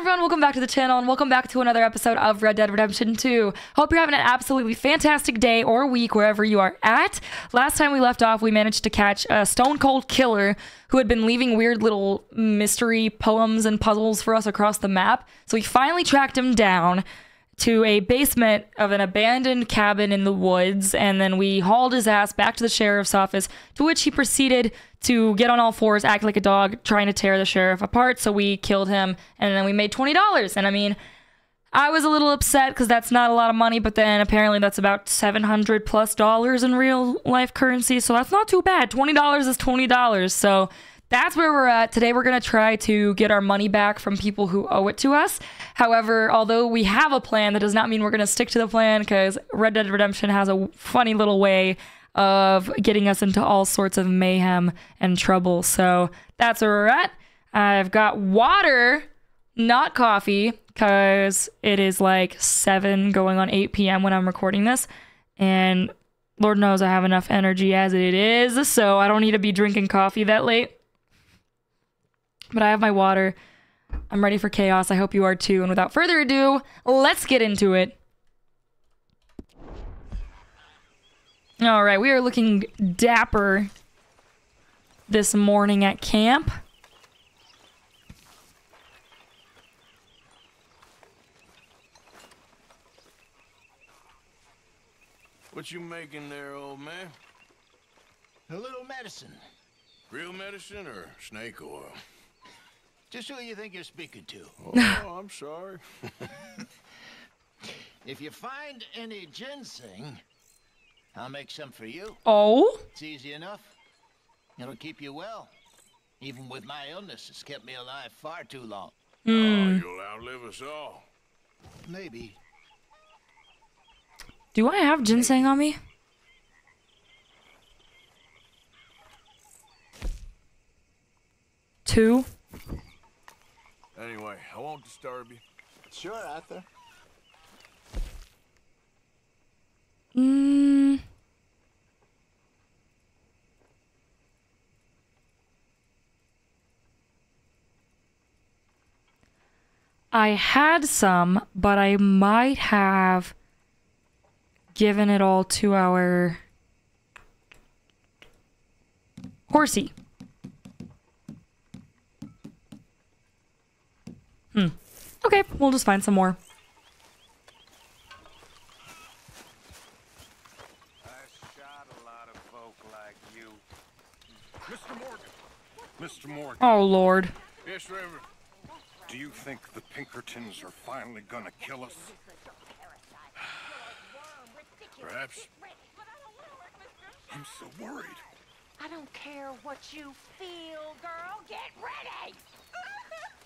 everyone, welcome back to the channel and welcome back to another episode of Red Dead Redemption 2. Hope you're having an absolutely fantastic day or week wherever you are at. Last time we left off, we managed to catch a stone cold killer who had been leaving weird little mystery poems and puzzles for us across the map. So we finally tracked him down to a basement of an abandoned cabin in the woods, and then we hauled his ass back to the sheriff's office, to which he proceeded to get on all fours, act like a dog, trying to tear the sheriff apart. So we killed him, and then we made $20. And I mean, I was a little upset because that's not a lot of money, but then apparently that's about 700 plus dollars in real life currency. So that's not too bad. $20 is $20. So that's where we're at. Today, we're going to try to get our money back from people who owe it to us. However, although we have a plan, that does not mean we're going to stick to the plan because Red Dead Redemption has a funny little way of getting us into all sorts of mayhem and trouble. So that's where we're at. I've got water, not coffee, because it is like 7 going on 8 p.m. when I'm recording this. And Lord knows I have enough energy as it is, so I don't need to be drinking coffee that late. But I have my water. I'm ready for chaos. I hope you are too. And without further ado, let's get into it. All right, we are looking dapper this morning at camp. What you making there, old man? A little medicine. Real medicine or snake oil? Just who you think you're speaking to. Oh, oh, I'm sorry. If you find any ginseng, I'll make some for you. Oh, It's easy enough. It'll keep you well. Even with my illness, it's kept me alive far too long. Hmm. Oh, you'll outlive us all. Maybe. do I have ginseng on me? Two. Anyway, I won't disturb you. Sure, Arthur. Mm. I had some, but I might have given it all to our horsey. Hmm. Okay, we'll just find some more. I shot a lot of folk like you. Mr. Morgan. Mr. Morgan, Oh, Lord. Yes, Reverend. do you think the Pinkertons are finally gonna kill us? Perhaps. I'm so worried. I don't care what you feel, girl. Get ready!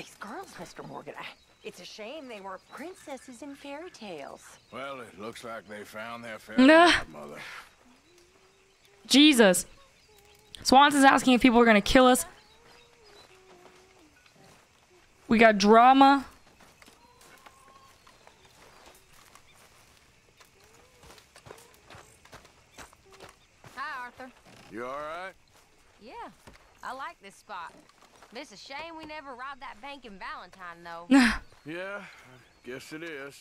These girls, Mr. Morgan, I, it's a shame they were princesses in fairy tales. Well, it looks like they found their Nah. fairy godmother. Jesus. Swanson's asking if people are gonna kill us. We got drama. Hi, Arthur. You all right? Yeah, I like this spot. It's a shame we never robbed that bank in Valentine, though. Yeah, I guess it is.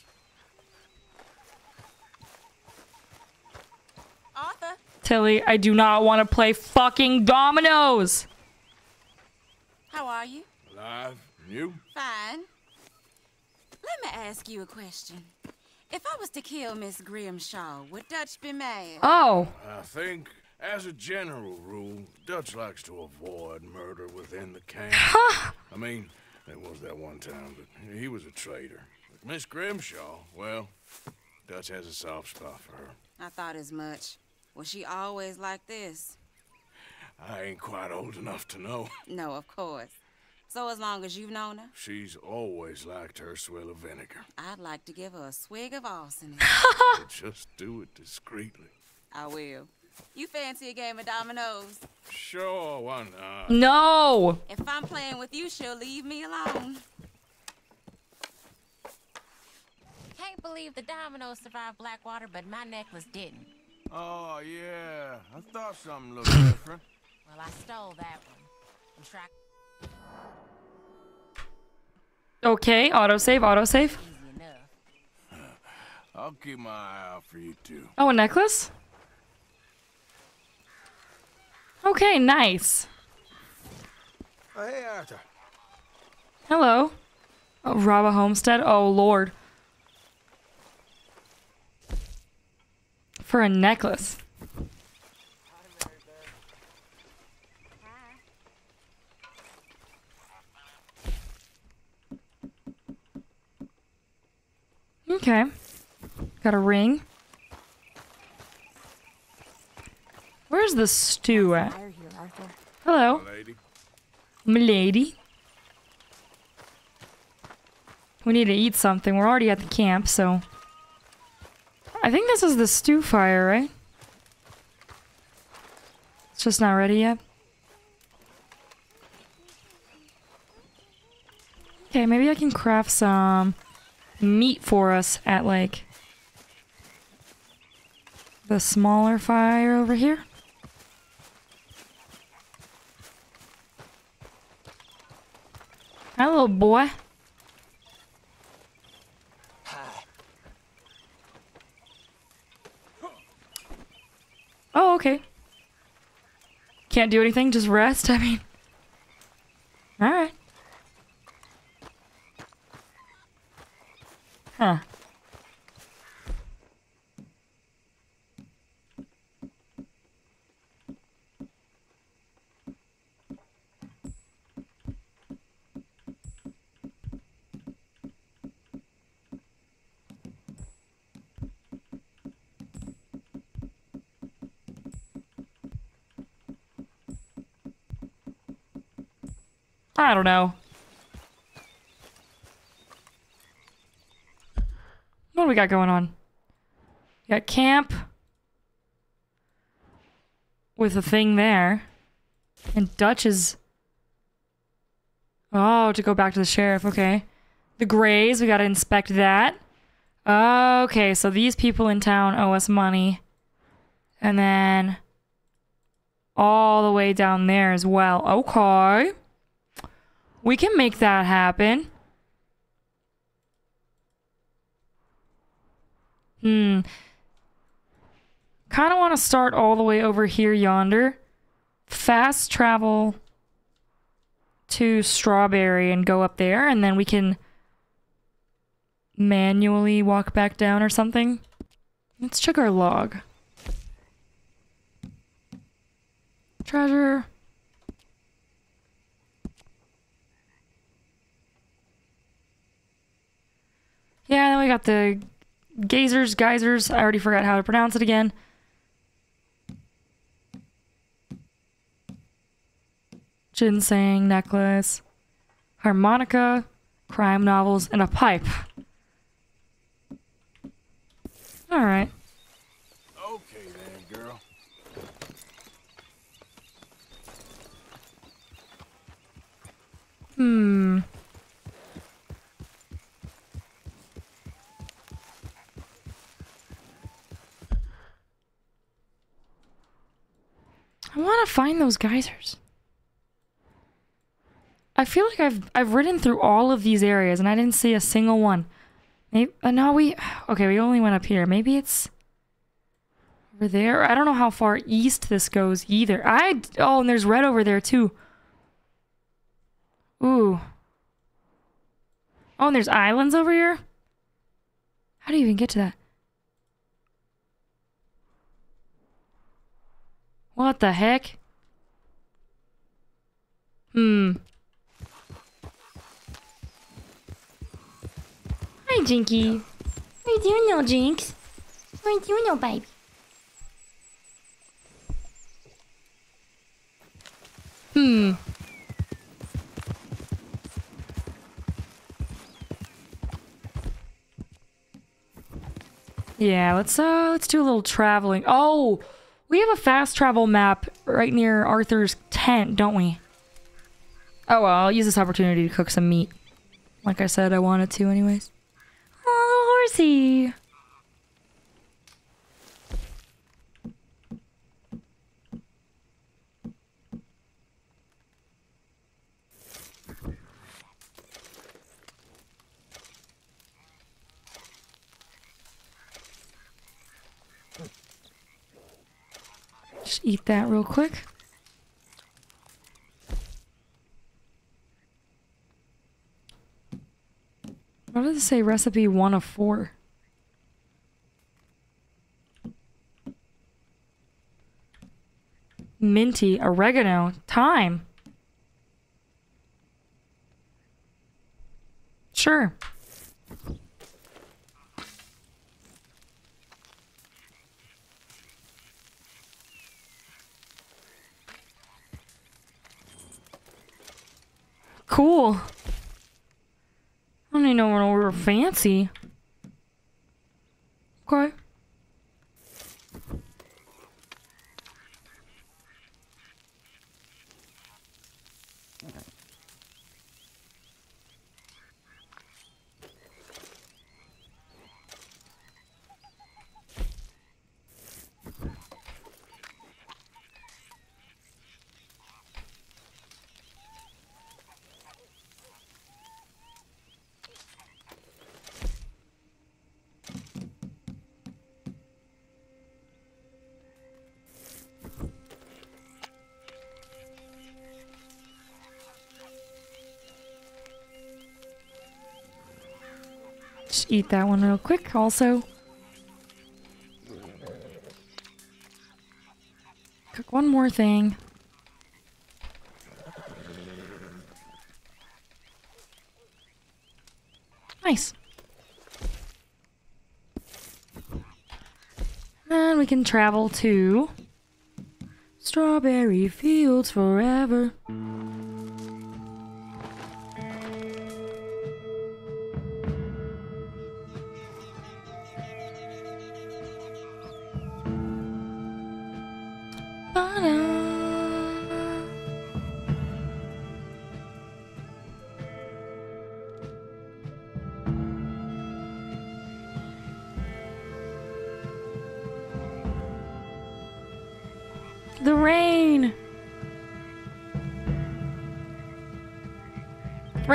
Arthur, Tilly, I do not want to play fucking dominoes. how are you? Alive? And you? Fine. Let me ask you a question. If I was to kill Miss Grimshaw, would Dutch be mad? Oh, I think, as a general rule, Dutch likes to avoid murder within the camp. I mean, there was that one time, but he was a traitor. But Miss Grimshaw, well, Dutch has a soft spot for her. I thought as much. Was she always like this? I ain't quite old enough to know. No, of course. So as long as you've known her, She's always liked her swill of vinegar. I'd like to give her a swig of arsenic. But just do it discreetly. I will. You fancy a game of dominoes? Sure, why not? no. If I'm playing with you, she'll leave me alone. Can't believe the dominoes survived Blackwater, but my necklace didn't. Oh, yeah. I thought something looked different. Well, I stole that one. And track. Okay, autosave, autosave. Easy enough. I'll keep my eye out for you too. Oh, a necklace? Okay, nice. Oh, hey, Arthur. Hello. Oh, rob a homestead? Oh, Lord. For a necklace. Okay. Got a ring. Where's the stew at? Here, Hello, Lady. milady. We need to eat something. We're already at the camp, so. I think this is the stew fire, right? It's just not ready yet. Okay, maybe I can craft some meat for us at like the smaller fire over here. Hi, little boy. Oh, okay. Can't do anything, just rest. I mean, all right. Huh. I don't know. What do we got going on? We got camp with a thing there. And Dutch is. Oh, to go back to the sheriff. Okay. The Grays, we gotta inspect that. Okay, so these people in town owe us money. And then all the way down there as well. Okay. We can make that happen. Hmm. Kind of want to start all the way over here yonder. Fast travel to Strawberry and go up there, and then we can manually walk back down or something. Let's check our log. Treasure. Yeah, then we got the gazers, geysers. I already forgot how to pronounce it again. Ginseng necklace, harmonica, crime novels, and a pipe. All right. Okay then, girl. Hmm. I want to find those geysers. I feel like I've I've ridden through all of these areas and I didn't see a single one. Maybe uh, no, we okay. We only went up here. Maybe it's over there. I don't know how far east this goes either. I oh, and there's red over there too. Ooh. Oh, and there's islands over here? How do you even get to that? What the heck? Hmm. Hi, Jinky. What are you doing now, Jinx? What are you doing now, baby? Hmm. Yeah, let's uh let's do a little traveling. Oh, we have a fast travel map right near Arthur's tent, don't we? Oh well, I'll use this opportunity to cook some meat. Like I said, I wanted to anyways. Oh, horsey. Just eat that real quick. What does it say? Recipe one of four. Minty, oregano, thyme. Sure. Cool. I don't even know were fancy. Eat that one real quick, also. Cook one more thing. Nice. And we can travel to Strawberry Fields forever.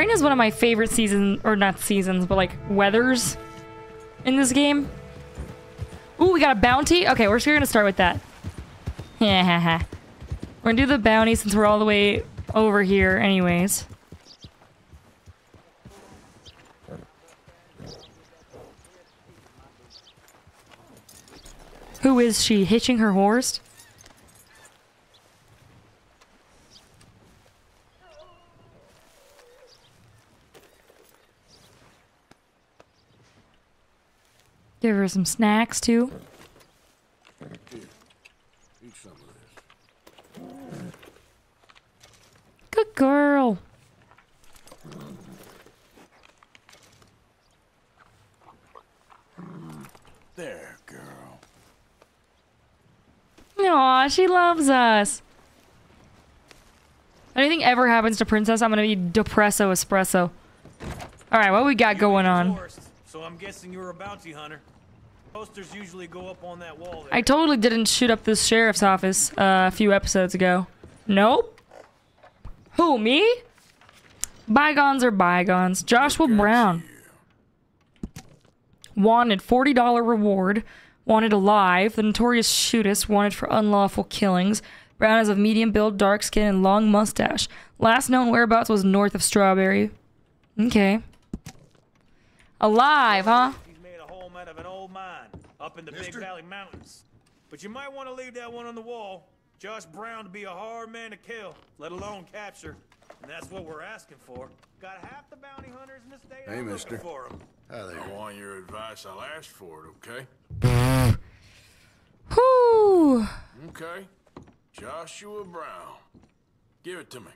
Rain is one of my favorite seasons, or not seasons, but like weathers in this game. Ooh, we got a bounty. Okay, we're gonna start with that. Yeah, we're gonna do the bounty since we're all the way over here, anyways. Who is she? Hitching her horse? Give her some snacks too. Eat some of this. Good girl. There, girl. Aw, she loves us. If anything ever happens to Princess, I'm gonna be depresso espresso. Alright, what we got going on? Tourist, So I'm guessing you're a bounty hunter. Posters usually go up on that wall there. I totally didn't shoot up this sheriff's office uh, a few episodes ago. Nope. Who, me? Bygones are bygones. Joshua Brown. Wanted $40 reward. Wanted alive. The notorious shootist. Wanted for unlawful killings. Brown is of medium build, dark skin, and long mustache. Last known whereabouts was north of Strawberry. Okay. Alive, huh? He's made a home out of an old mine up in the Big Valley Mountains. But you might want to leave that one on the wall. Josh Brown to be a hard man to kill, let alone capture. And that's what we're asking for. Got half the bounty hunters in the state Hey, mister. looking for him. Hi there. I want your advice. I'll ask for it, okay? Whew. Okay. Joshua Brown. Give it to me.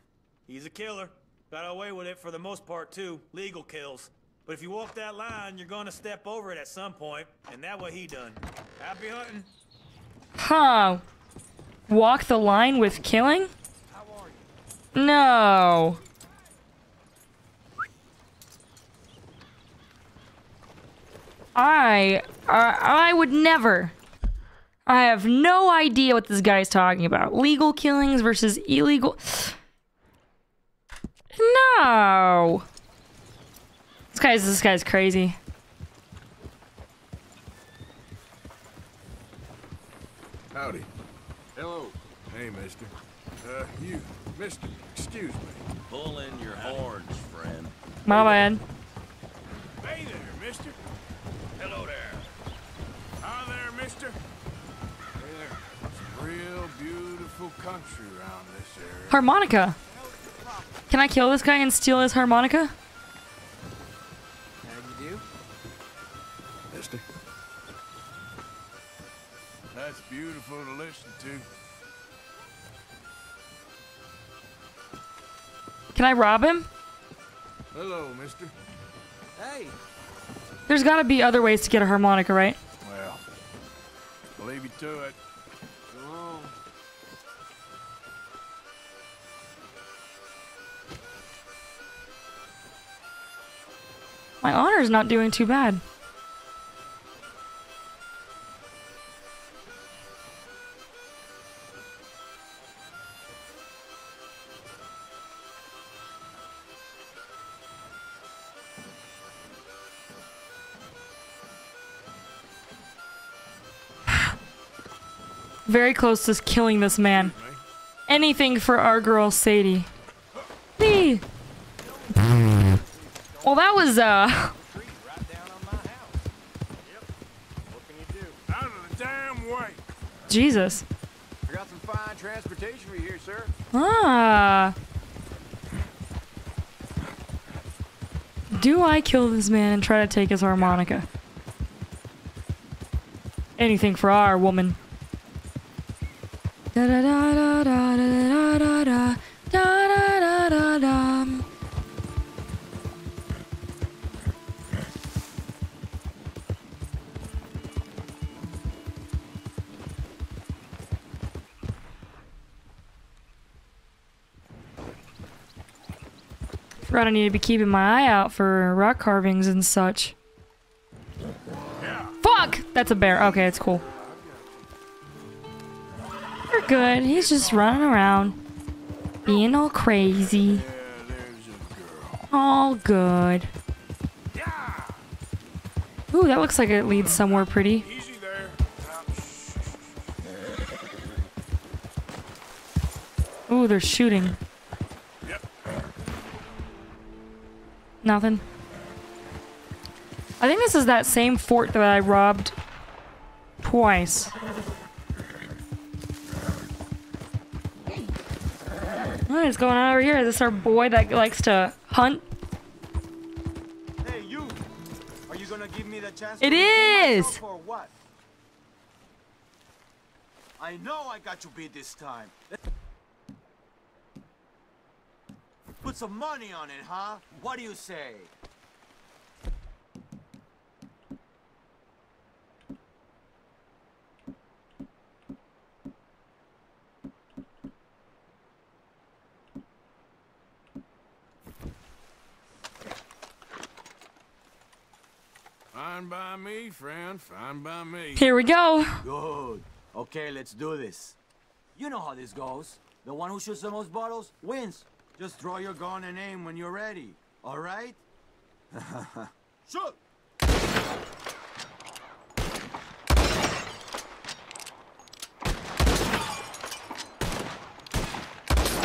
He's a killer. Got away with it for the most part, too. Legal kills. But if you walk that line, you're gonna step over it at some point, and that what he done. Happy hunting. Huh. Walk the line with killing? No. I, I I would never. I have no idea what this guy's talking about. Legal killings versus illegal. No. This guy's this guy's crazy. Howdy. Hello. Hey, mister. Uh, you, mister, excuse me. Pull in your horns, friend. My man. Hey there, mister. Hello there. Hi there, mister. Hey there. Some real beautiful country around this area. Harmonica. Can I kill this guy and steal his harmonica? Mister. That's beautiful to listen to. Can I rob him? Hello, mister. Hey, There's got to be other ways to get a harmonica, right? Well, I'll leave you to it. so long. My honor's not doing too bad. Very close to killing this man. Anything for our girl Sadie. Me. Well, that was uh. Out of the damn way. Jesus. I got some fine transportation for you here, sir. Ah. Do I kill this man and try to take his harmonica? Anything for our woman. Forgot I need to be keeping my eye out for rock carvings and such. Fuck! That's a bear. Okay, it's cool. Good. He's just running around. Being all crazy. All good. Ooh, that looks like it leads somewhere pretty. Ooh, they're shooting. Nothing. I think this is that same fort that I robbed twice. Is going on over here? Is this our boy that likes to hunt? Hey, you. Are you gonna give me the chance? It is! myself Or what? I know I got you beat this time. Put some money on it, huh? What do you say? Fine by me, friend. Fine by me. Here we go. Good. Okay, let's do this. You know how this goes. The one who shoots the most bottles wins. Just draw your gun and aim when you're ready. All right? Shoot!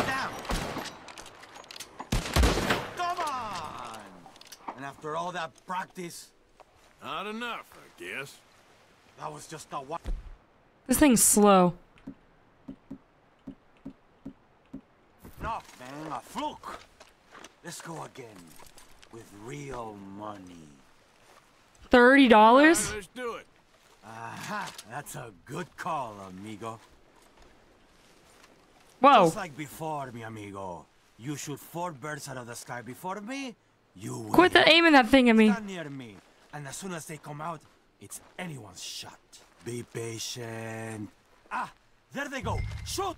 Down! Come on! And after all that practice, Not enough, I guess. that was just a one. This thing's slow. No, man, a fluke. Let's go again with real money. Thirty dollars? right, let's do it. Aha, that's a good call, amigo. Whoa. Just like before, mi amigo. You shoot four birds out of the sky before me, you win. Quit the aiming that thing at me. Stand near me, and as soon as they come out, it's anyone's shot. Be patient. Ah, there they go. Shoot!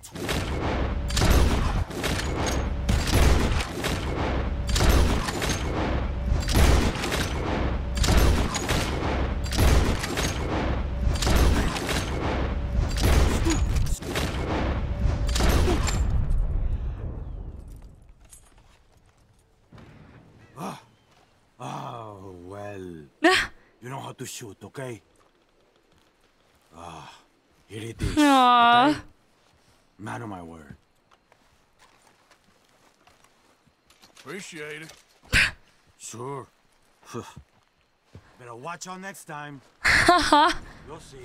To shoot, okay? Ah, here it is. Aww. okay? Man of my word. Appreciate it. Sure. Better watch out next time. You'll see.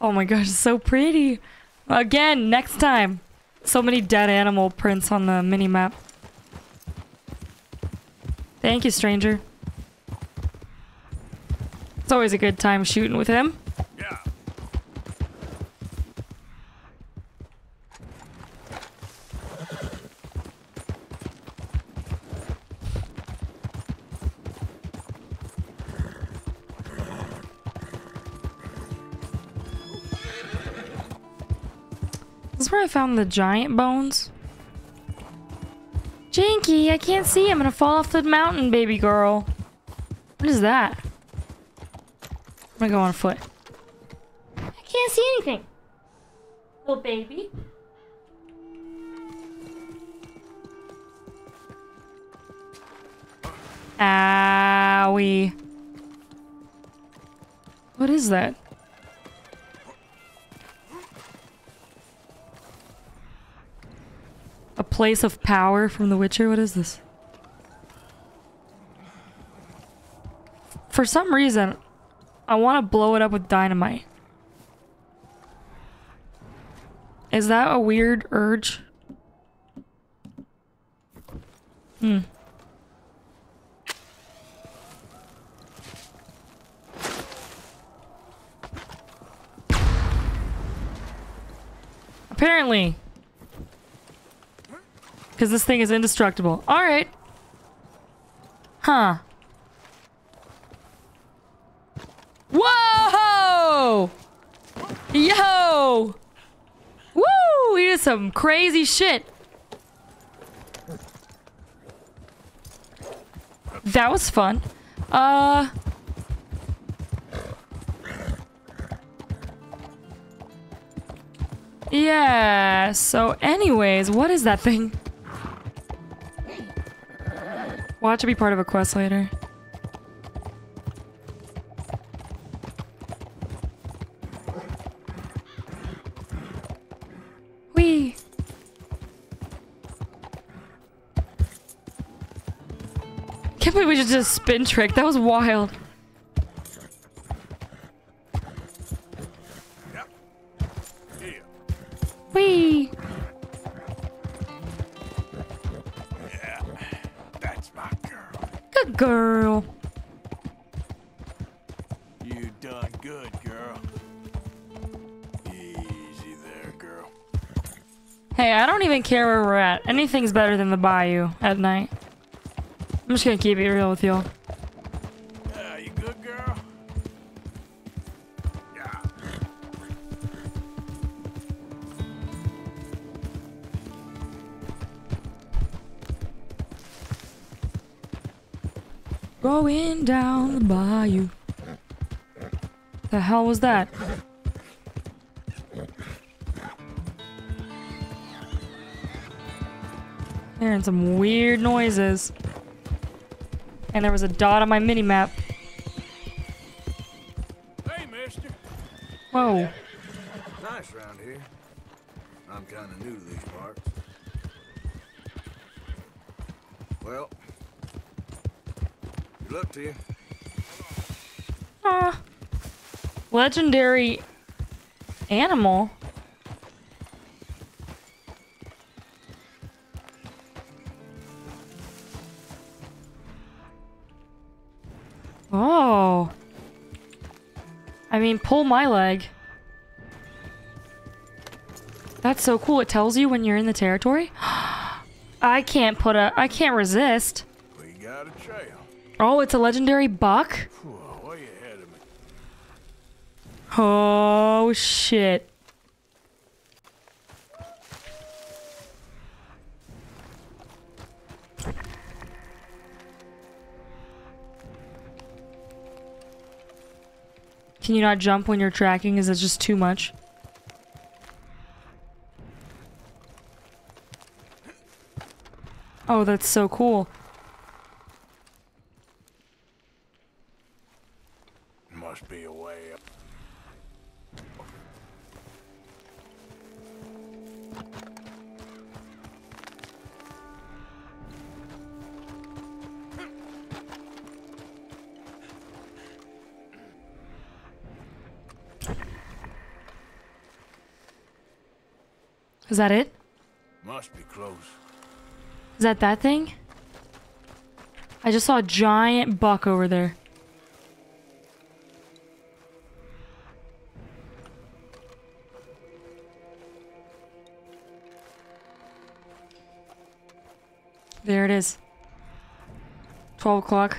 Oh my gosh, so pretty. Again, next time. So many dead animal prints on the mini map. Thank you, stranger. It's always a good time shooting with him. Yeah. This is where I found the giant bones. Jinky, I can't see. I'm gonna fall off the mountain, baby girl. What is that? I'm gonna go on foot. I can't see anything. Little baby. Owie. What is that? A place of power from The Witcher? What is this? For some reason, I want to blow it up with dynamite. Is that a weird urge? Hmm. Apparently. Because this thing is indestructible. Alright. Huh. Whoa! Yo! Woo! He did some crazy shit. That was fun. Uh... Yeah, so anyways, what is that thing? Watch it be part of a quest later. Did a spin trick. That was wild. Whee! Yeah. That's my girl. Good girl. You done good, girl. Easy there, girl. Hey, I don't even care where we're at. Anything's better than the bayou at night. I'm just gonna keep it real with y'all. Yeah, you good, girl? Yeah. Going down the bayou. The hell was that? Hearing some weird noises. And there was a dot on my mini map. Hey, mister. Whoa. Nice round here. I'm kind of new to these parts. Well, good luck to you. Ah. Legendary animal. I mean, pull my leg. That's so cool. It tells you when you're in the territory. I can't put a. I can't resist. We got a trail. Oh, it's a legendary buck. Whoa, way ahead of me. Oh shit. Can you not jump when you're tracking? Is it just too much? Oh, that's so cool. Is that it? Must be close. Is that that thing? I just saw a giant buck over there. There it is. 12 o'clock.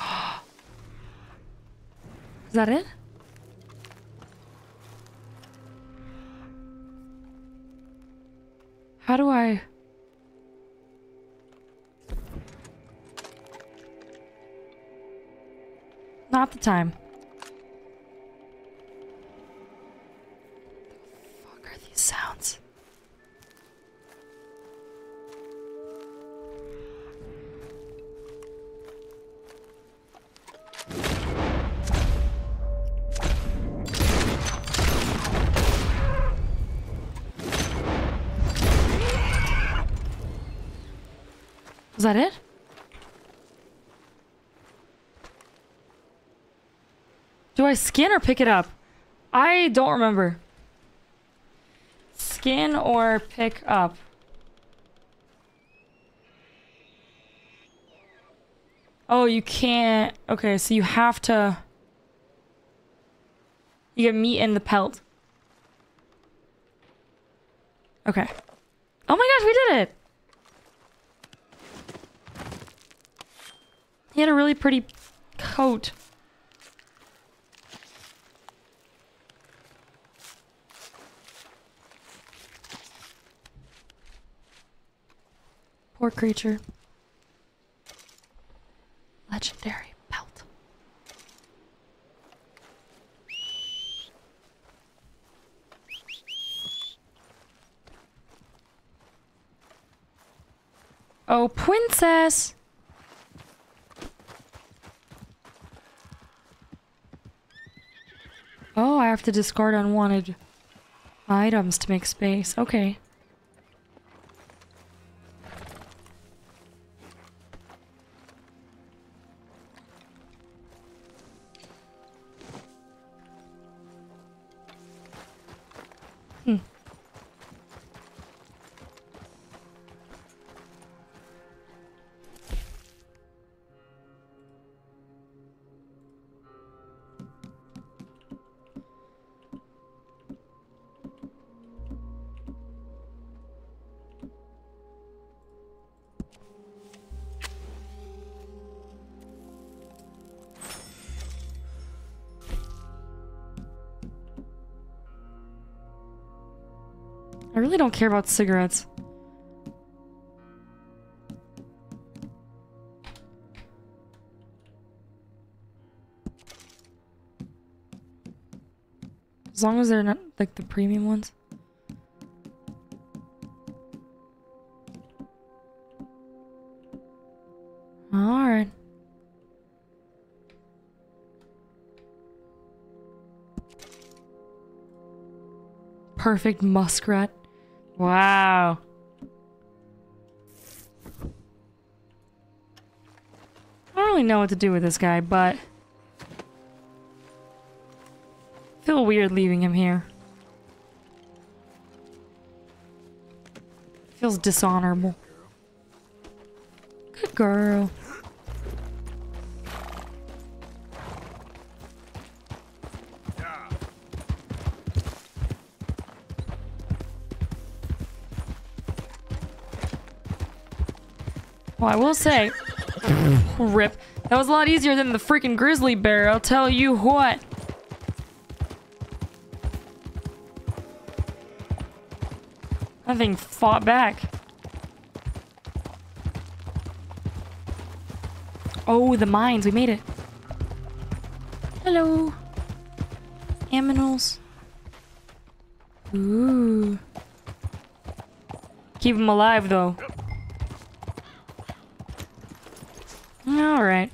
Is that it? How do I... Not the time. Skin or pick it up? I don't remember. Skin or pick up? Oh, you can't. Okay, so you have to. You get meat in the pelt. Okay. Oh my gosh, we did it! He had a really pretty coat. Poor creature. Legendary pelt. Oh, princess! Oh, I have to discard unwanted items to make space. Okay. Really don't care about cigarettes. As long as they're not like the premium ones. Alright. Perfect muskrat. Wow. I don't really know what to do with this guy, but... feel weird leaving him here. Feels dishonorable. Good girl. Well, I will say, rip. That was a lot easier than the freaking grizzly bear, I'll tell you what. That thing fought back. Oh, the mines. We made it. Hello. Aminals. Ooh. Keep them alive, though. Alright.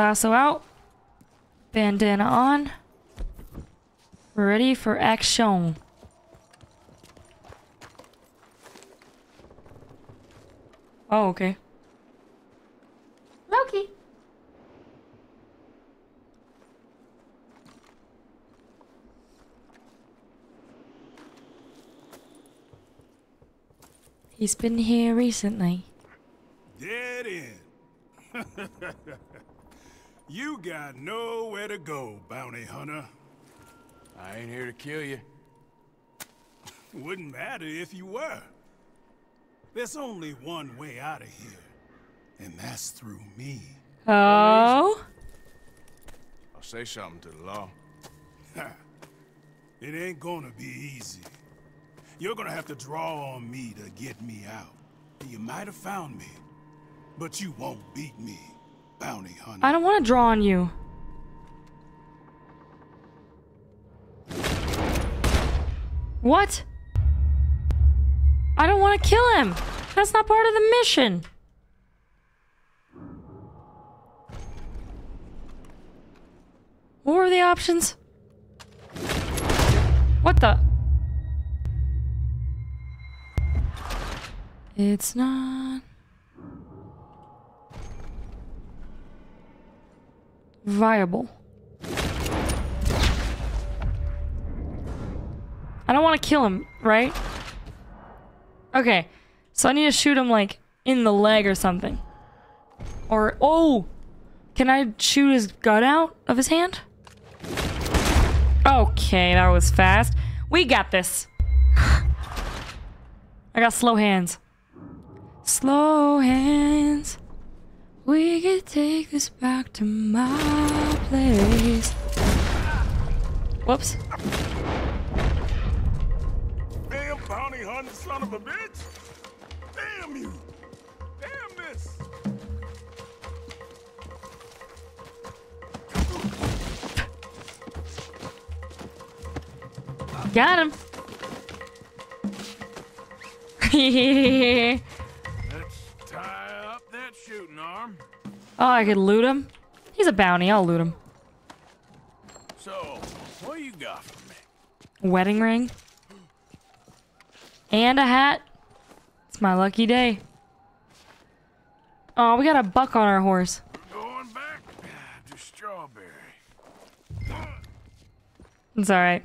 Lasso out. Bandana on. Ready for action. Oh, okay. Loki. He's been here recently. Got nowhere to go, bounty hunter. I ain't here to kill you. Wouldn't matter if you were. There's only one way out of here, and that's through me. Oh? I'll say something to the law. it ain't gonna be easy. You're gonna have to draw on me to get me out. You might have found me, but you won't beat me, bounty hunter. I don't want to draw on you. What? I don't want to kill him. That's not part of the mission. What were the options? What the? It's not viable. I don't want to kill him, right? Okay, so I need to shoot him like in the leg or something. Or, oh, can I shoot his gut out of his hand? Okay, that was fast. We got this. I got slow hands. Slow hands. We could take this back to my place. Whoops. Son of a bitch! Damn you! Damn this! Got him. Let's tie up that shooting arm. oh, I could loot him. He's a bounty. I'll loot him. So, what you got for me? Wedding ring. And a hat. It's my lucky day. Oh, we got a buck on our horse. Going back ah, to Strawberry. It's alright.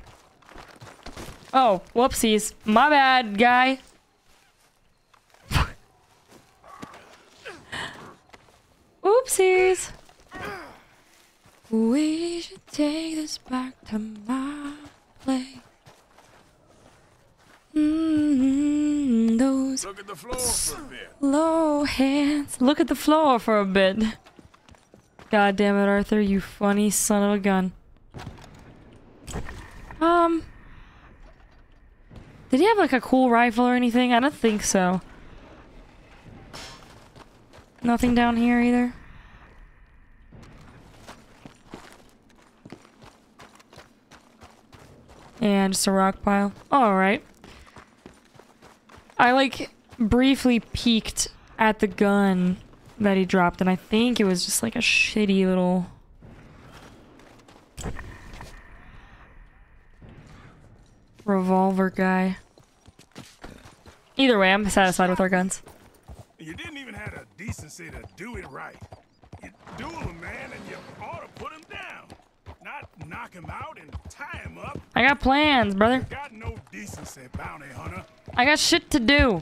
Oh, whoopsies. My bad, guy. Oopsies. We should take this back to my place. Mm, those Look at the floor for a bit. low hands. Look at the floor for a bit. God damn it, Arthur, you funny son of a gun. Um. Did he have like a cool rifle or anything? I don't think so. Nothing down here either. And just a rock pile. Alright. I like briefly peeked at the gun that he dropped, and I think it was just like a shitty little. Revolver guy. Either way, I'm satisfied with our guns. You didn't even have the decency to do it right. You duel a man and you ought to put him down. Not knock him out and tie him up. I got plans, brother. Got no decency, bounty hunter. I got shit to do.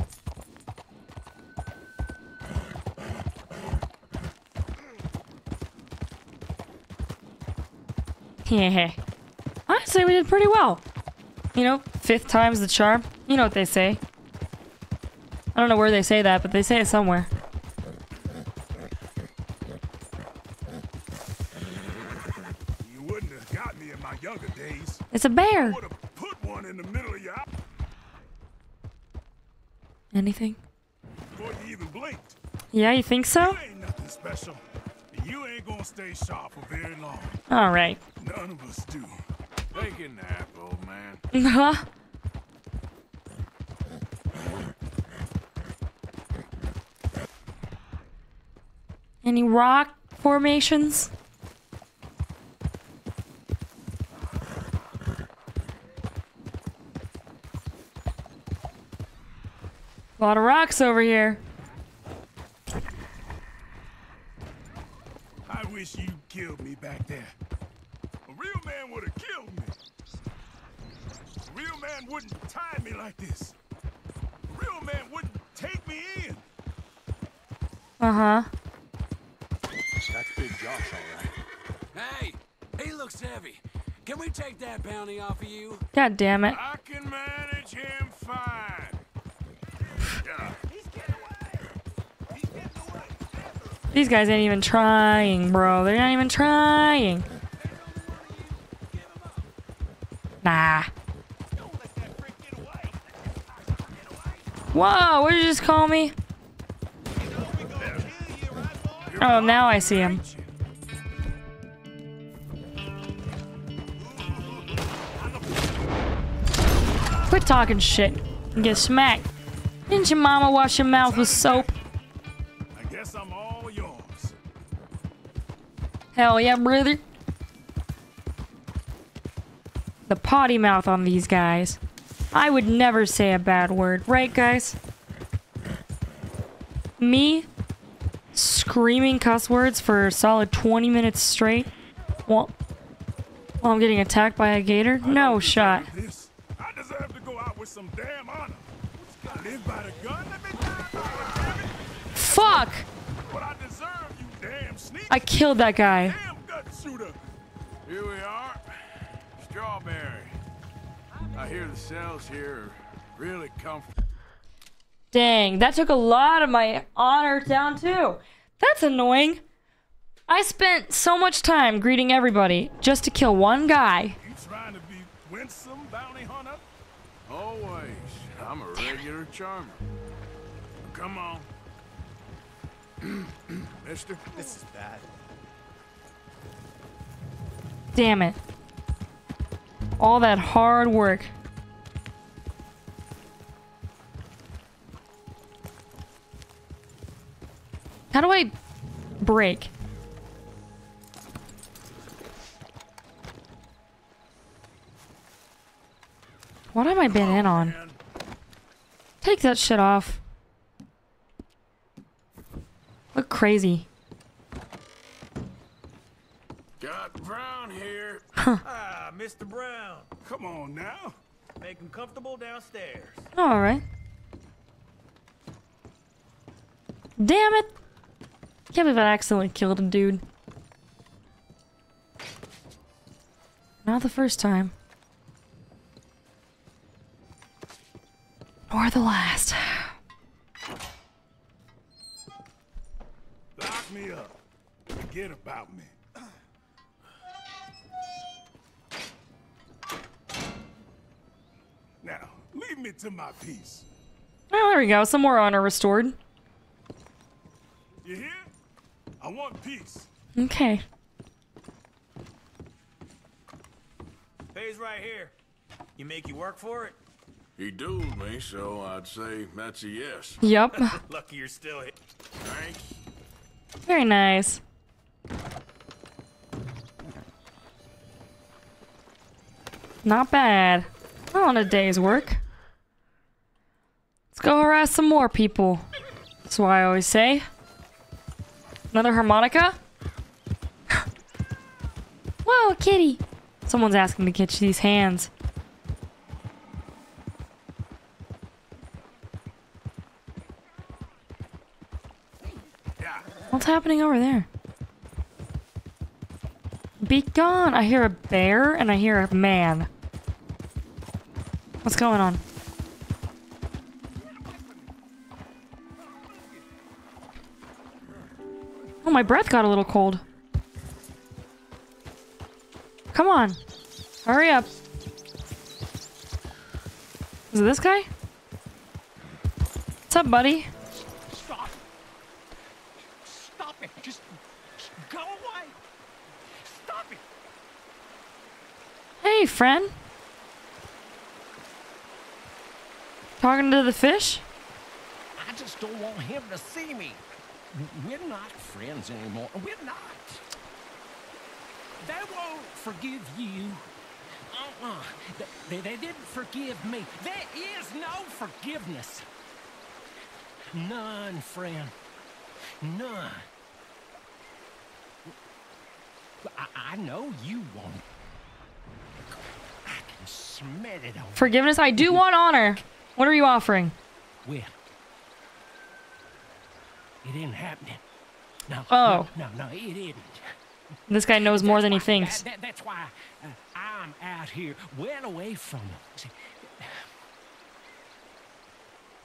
Yeah. Say we did pretty well. You know, fifth time's the charm. You know what they say. I don't know where they say that, but they say it somewhere. Yeah, you think so? You ain't nothing special. And you ain't gonna stay sharp for very long. All right. None of us do. Take a nap, old man. Huh? Any rock formations? A lot of rocks over here. I wish you killed me back there. A real man would have killed me. A real man wouldn't tie me like this. A real man wouldn't take me in. Uh huh. That's Big Josh, all right. Hey, he looks heavy. Can we take that bounty off of you? God damn it. I can manage him fine. Yeah. These guys ain't even trying, bro. They're not even trying. Nah. Whoa, what did you just call me? Oh, now I see him. Quit talking shit. and Get smacked. Didn't your mama wash your mouth with soap? I guess I'm all yours. Hell yeah, brother. The potty mouth on these guys. I would never say a bad word, right, guys? Me screaming cuss words for a solid 20 minutes straight while, while I'm getting attacked by a gator? No shot. This. I deserve to go out with some damn honor. I live by the gun. Let me die by it, damn it. Fuck! What I deserve, you damn sneak. I killed that guy. Damn gut shooter. Here we are. Strawberry. I hear the cells here are really comfortable. Dang, that took a lot of my honor down too. That's annoying. I spent so much time greeting everybody just to kill one guy. You trying to be winsome bounty hunter? Always. I'm a regular charmer. Come on. Mister? This is bad. Damn it. All that hard work. How do I break? What have I been in on? Man, Take that shit off. Look crazy. Got Brown here. Ah, Mr. Brown. come on now. Make him comfortable downstairs. Alright. Damn it! Can't believe I accidentally killed a dude. Not the first time. Or the last. Lock me up. Forget about me. Now, leave me to my peace. Oh, there we go. Some more honor restored. You hear? I want peace. Okay. Pays right here. You make you work for it? He dueled me, so I'd say that's a yes. Yup. Lucky you're still here. Thanks. Very nice. Not bad. Not on a day's work. Let's go harass some more people. That's what I always say. Another harmonica? Whoa, kitty! Someone's asking to catch these hands. What's happening over there? Be gone! I hear a bear and I hear a man. What's going on? My breath got a little cold. Come on. Hurry up. Is it this guy? What's up, buddy? Stop. Stop it. Just go away. Stop it. Hey, friend. Talking to the fish? I just don't want him to see me. We're not friends anymore. We're not. They won't forgive you. Uh-uh. They, they didn't forgive me. There is no forgiveness. None, friend. None. I, I know you won't. I can smell it on Forgiveness? I do want honor. What are you offering? Well, it ain't happening. No. Oh. No, no, no it isn't. This guy knows more than he thinks. that- that's why uh, I'm out here, well away from them.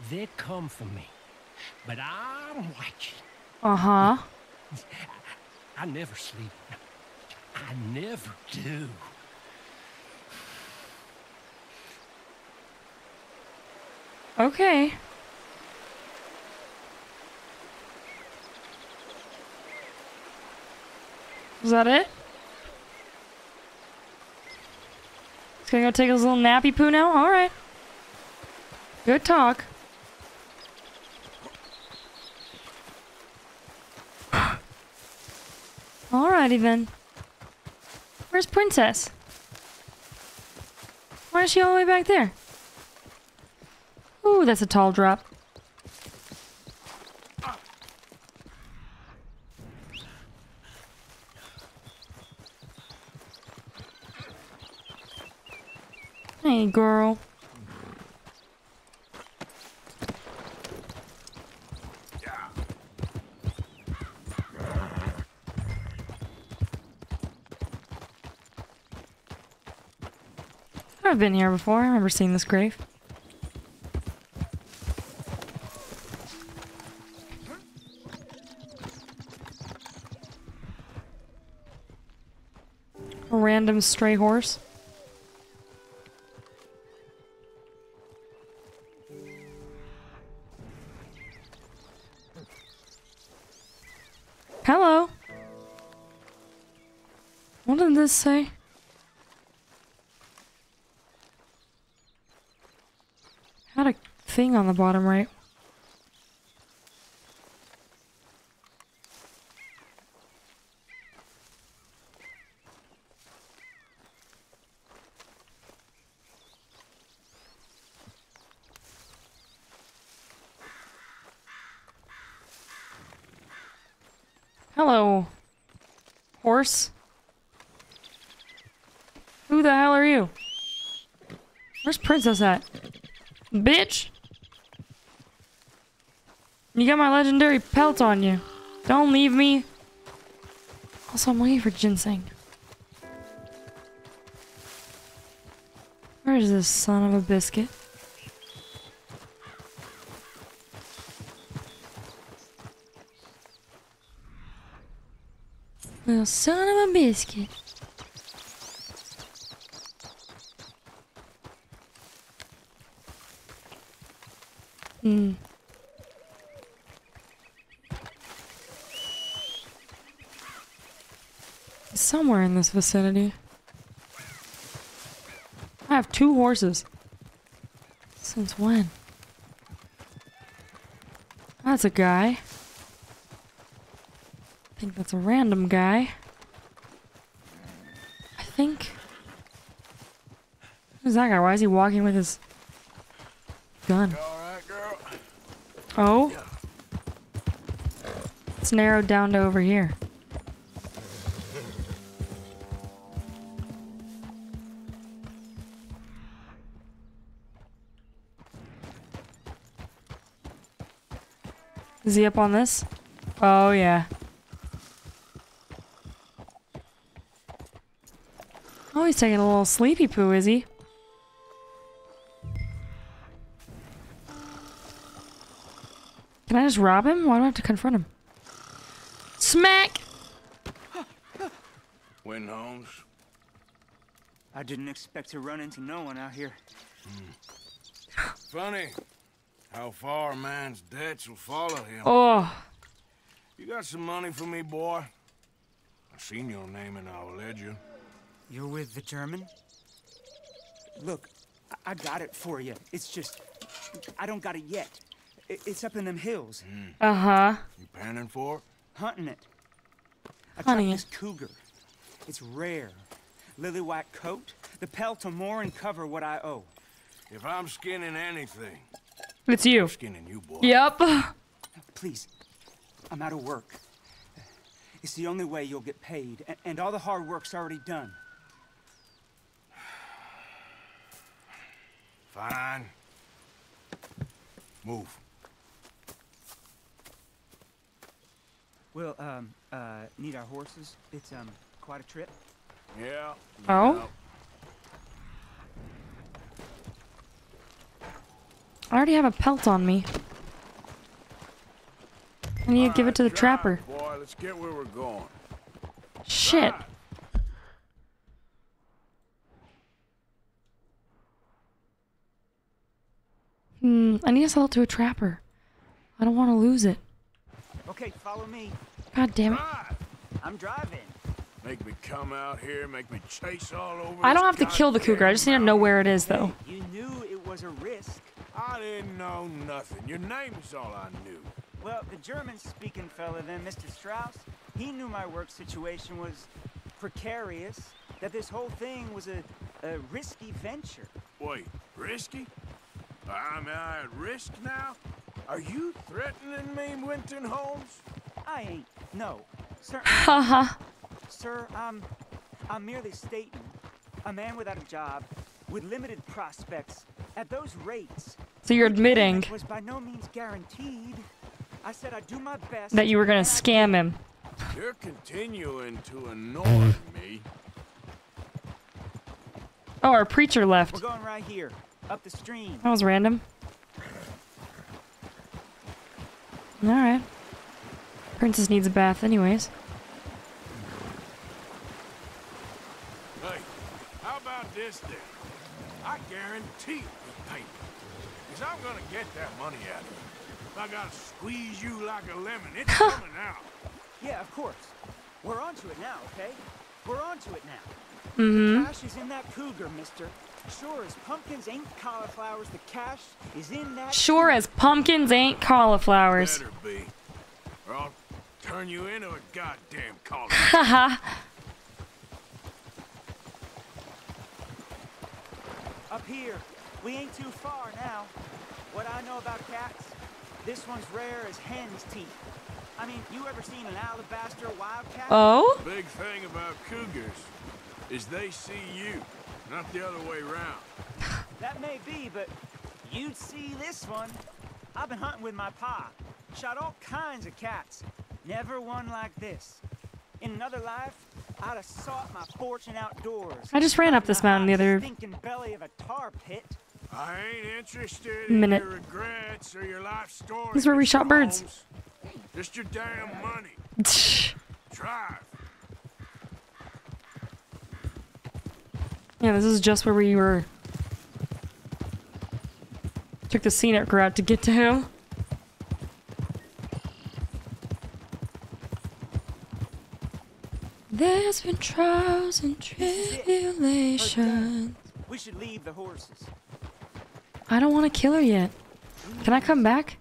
They come for me, but I'm watching. Uh huh. I never sleep. I never do. Okay. Is that it? He's gonna go take his little nappy poo now? Alright. Good talk. Alrighty then. Where's Princess? Why is she all the way back there? Ooh, that's a tall drop. Hey, girl. I've been here before. I remember seeing this grave. A random stray horse. This say? Had a thing on the bottom right. Hello, horse. The hell are you? Where's Princess at? Bitch! You got my legendary pelt on you. Don't leave me. Also, I'm waiting for ginseng. Where is this son of a biscuit? Little son of a biscuit. Hmm. Somewhere in this vicinity. I have two horses. Since when? That's a guy. I think that's a random guy. I think. Who's that guy? Why is he walking with his gun? Oh? It's narrowed down to over here. Is he up on this? Oh, yeah. Oh, he's taking a little sleepy poo, is he? Can I just rob him? Why do I have to confront him? Smack! Win Holmes. I didn't expect to run into no one out here. Hmm. Funny how far a man's debts will follow him. Oh. You got some money for me, boy? I've seen your name in our ledger. You're with the German? Look, I, I got it for you. It's just, I don't got it yet. I- it's up in them hills. Uh huh. You panning for it? Hunting it. I Hunting this cougar. It's rare. Lily white coat, the pelt to more and cover what I owe. If I'm skinning anything, It's you. I'm skinning you, boy. Yep. Please, I'm out of work. It's the only way you'll get paid, and, and all the hard work's already done. Fine. Move. We'll, um, uh, need our horses. It's, um, quite a trip. Yeah. Oh? I already have a pelt on me. I need to give it to the trapper. Boy, let's get where we're going. Shit. Hmm, I need to sell it to a trapper. I don't want to lose it. Okay, follow me. God damn it. I'm driving. Make me come out here, make me chase all over. I don't have to kill the cougar. I just need to know where it is, though. You knew it was a risk. I didn't know nothing. Your name is all I knew. Well, the German-speaking fella then, Mr. Strauss, he knew my work situation was precarious, that this whole thing was a, a risky venture. Wait, risky? I'm I at risk now? Are you threatening me, Wynton Holmes? I ain't. No. Certainly. Haha. Uh-huh. Sir, I'm, I'm merely stating, a man without a job, with limited prospects, at those rates. So you're admitting Was by no means guaranteed. I said I'd do my best. that you were gonna scam him. You're continuing to annoy me. Oh, our preacher left. We're left. going right here, up the stream. That was random. Alright. Princess needs a bath anyways. Hey, how about this then? I guarantee the payment. Because I'm going to get that money out of you. If I got to squeeze you like a lemon, it's coming out. Yeah, of course. We're onto it now, okay? We're onto it now. Mm-hmm. Cash is in that cougar, mister. Sure as pumpkins ain't cauliflowers, the cash is in that Sure as pumpkins ain't cauliflowers. Better be. Or I'll turn you into a goddamn collar. Haha. Up here. We ain't too far now. What I know about cats, this one's rare as hen's teeth. I mean, you ever seen an alabaster wildcat? Oh? Big thing about cougars is they see you, not the other way around. That may be, but you'd see this one. I've been hunting with my pa. Shot all kinds of cats. Never one like this. In another life, I'd have sought my fortune outdoors. I just ran up this mountain the other Stinking belly of a tar pit. I ain't interested Minute. in your regrets or your life story. This is where we shot birds. Just your damn money. Drive. Yeah, this is just where we were. Took the scenic route to get to him. There's been trials and tribulations. We should leave the horses. I don't want to kill her yet. Can I come back?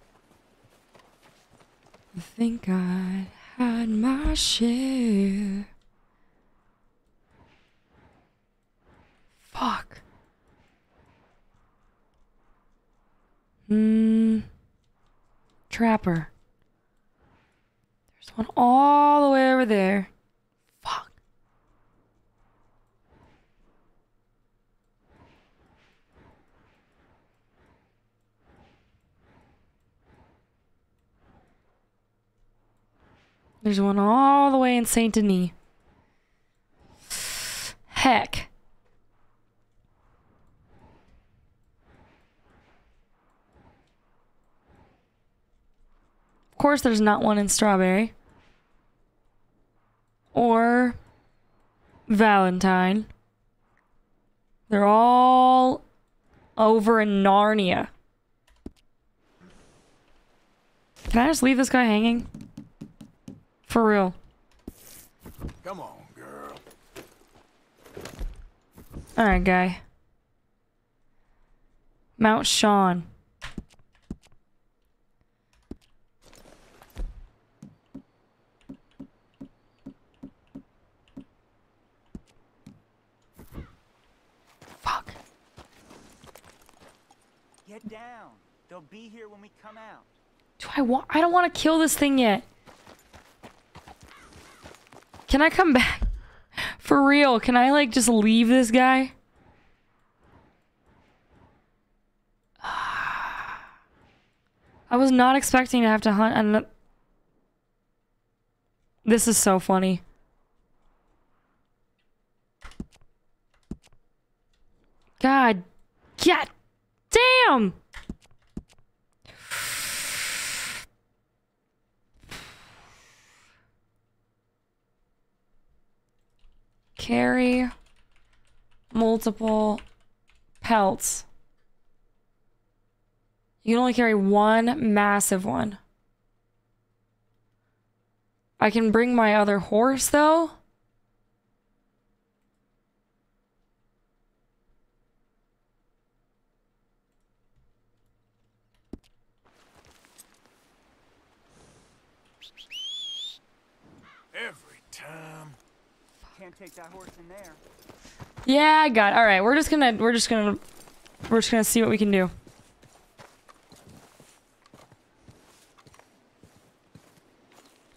I think I had my share. Fuck. Hmm. Trapper. There's one all the way over there. Fuck. There's one all the way in Saint Denis. Heck. Of course, there's not one in Strawberry. Or Valentine. They're all over in Narnia. Can I just leave this guy hanging? For real. Come on, girl. Alright, guy. Mount Sean. Fuck. Get down. They'll be here when we come out. Do I want? I don't want to kill this thing yet. Can I come back? For real, can I like just leave this guy? I was not expecting to have to hunt and This is so funny. God. God damn. Carry multiple pelts. You can only carry one massive one. I can bring my other horse though. Every time. Can't take that horse in there. Yeah, I got it. All right, we're just gonna, we're just gonna, we're just gonna see what we can do.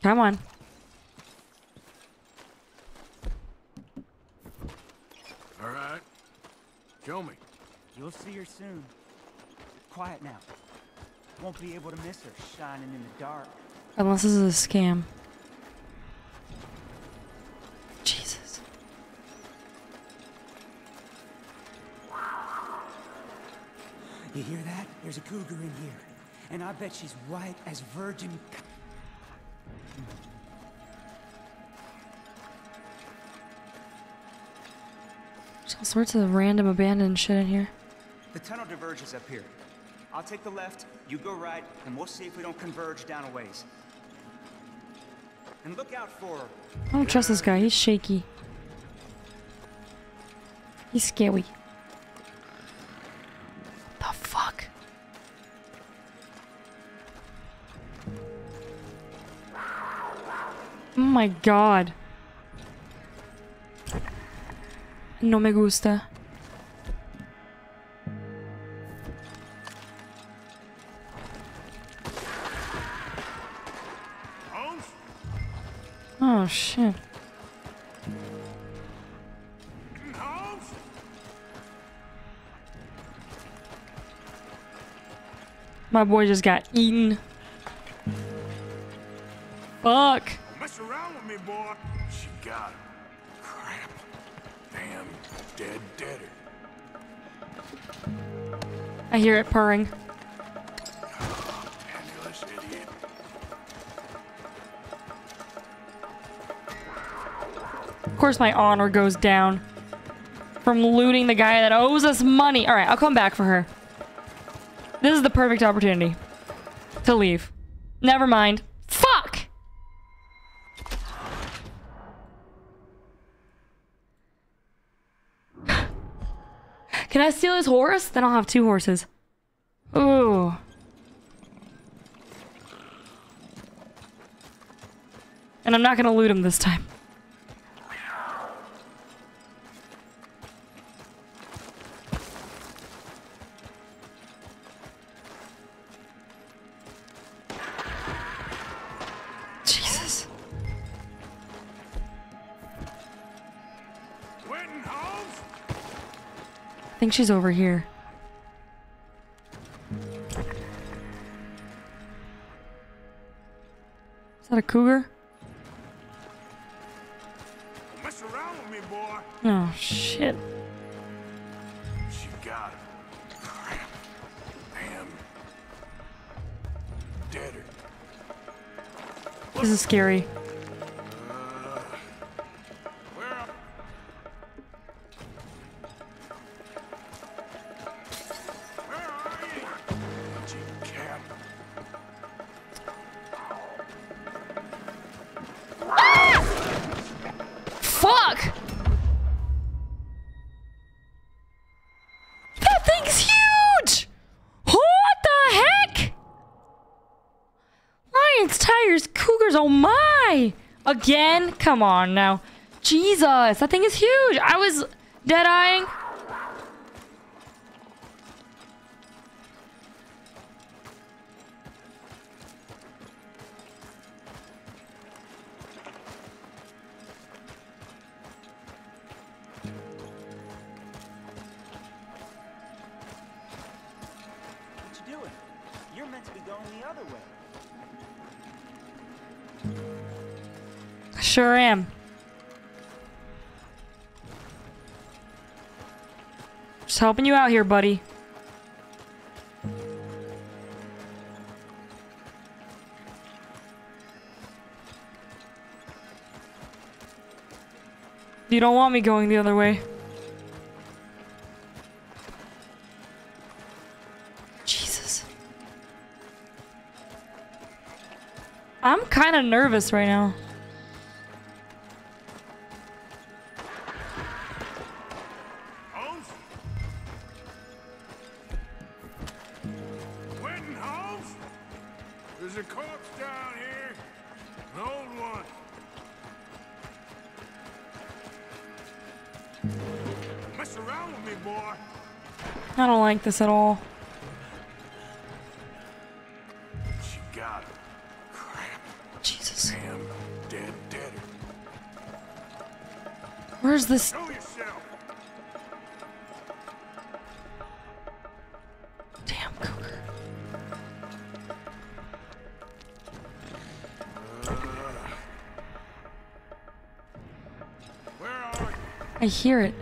Come on. All right. Show me. You'll see her soon. Quiet now. Won't be able to miss her shining in the dark. Unless this is a scam. You hear that? There's a cougar in here. And I bet she's white as virgin. There's all sorts of random abandoned shit in here. The tunnel diverges up here. I'll take the left, you go right, and we'll see if we don't converge down a ways. And look out for I don't trust this guy. He's shaky. He's scary. My god. No me gusta. Oh shit. My boy just got eaten. Fuck. Boy. She got him. Crap. Damn, dead deader. I hear it purring. Penniless idiot. Of course, my honor goes down from looting the guy that owes us money. All right, I'll come back for her. This is the perfect opportunity to leave. Never mind. I steal his horse? Then I'll have two horses. Ooh. And I'm not gonna loot him this time. Think she's over here. Is that a cougar? Don't mess around with me, boy. Oh, shit. She got. Damn. Deader. This is scary. Again? Come on now. Jesus, that thing is huge. I was dead-eyeing. Helping you out here, buddy. You don't want me going the other way. Jesus. I'm kind of nervous right now. Like this at all. She got. Crap. Jesus. Damn dead deader. Where's this? Damn? I hear it.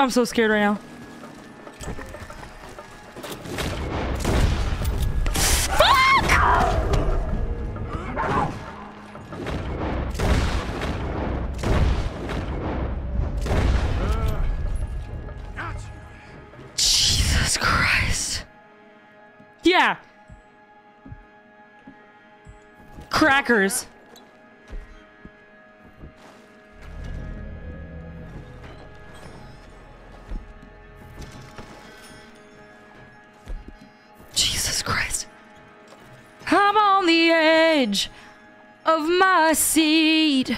I'm so scared right now. Got. Jesus Christ. Yeah. Crackers. Edge of my seat.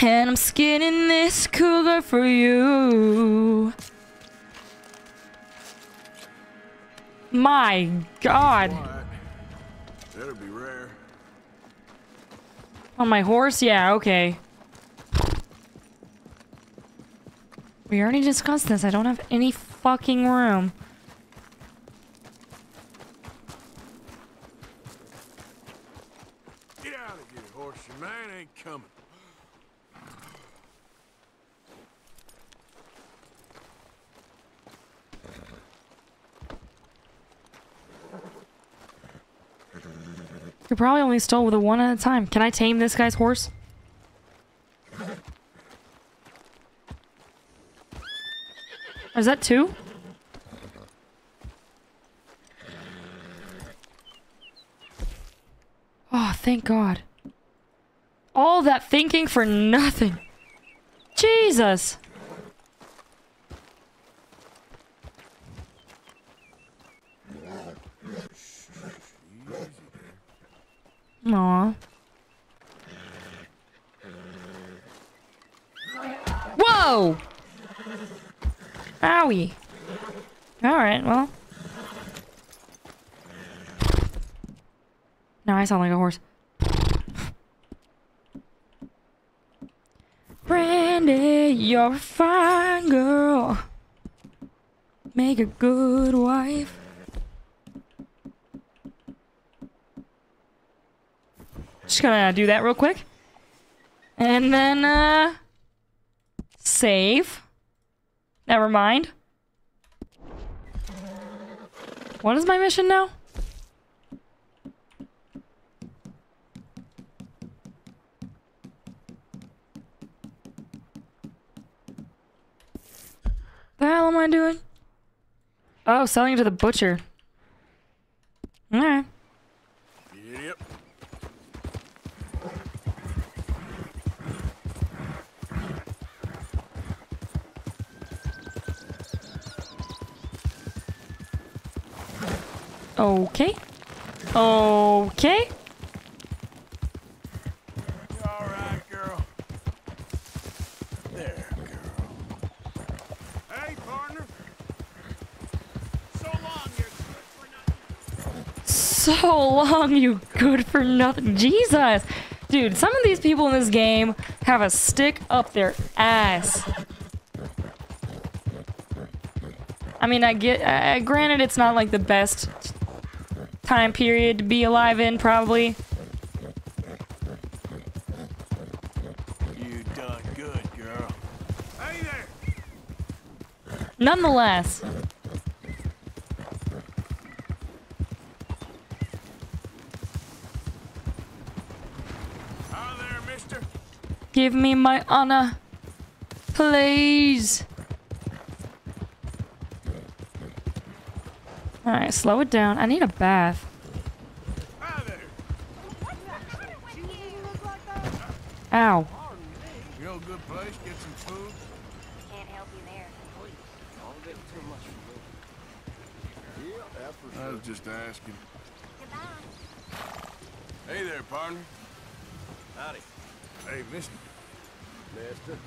And I'm skinning this cougar for you. My God. That'll be rare. On my horse? Yeah, okay. We already discussed this. I don't have any fucking room. Get out of here, horse. Your man ain't coming. Probably only stole with a one at a time. Can I tame this guy's horse? Is that two? Oh, thank God. All that thinking for nothing. Jesus. Sound like a horse. Brandy, you're a fine girl. Make a good wife. Just gonna do that real quick. And then, uh... Save. Never mind. What is my mission now? The hell am I doing? Oh, selling it to the butcher. Alright. Yep. Okay. Okay. So long, you good for nothing. Jesus. Dude, some of these people in this game have a stick up their ass. I mean, I get, uh, granted, it's not like the best time period to be alive in, probably. You done good, girl. Hey there. Nonetheless. Give me my honor. Please. Alright, slow it down. I need a bath. Ow. I was just asking. Hey there, partner. Howdy. Hey, mister. Mister.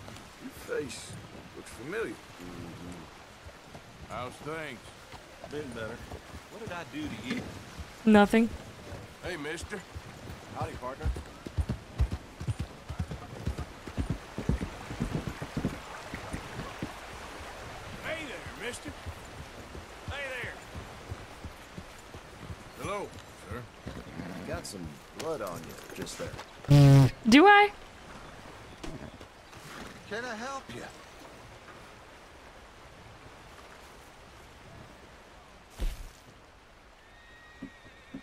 Your face looks familiar. How's things? Been better. What did I do to you? Nothing. Hey, mister. Howdy, partner. Hey there, mister. Hey there. Hello, sir. Got some blood on you just there. Do I? You?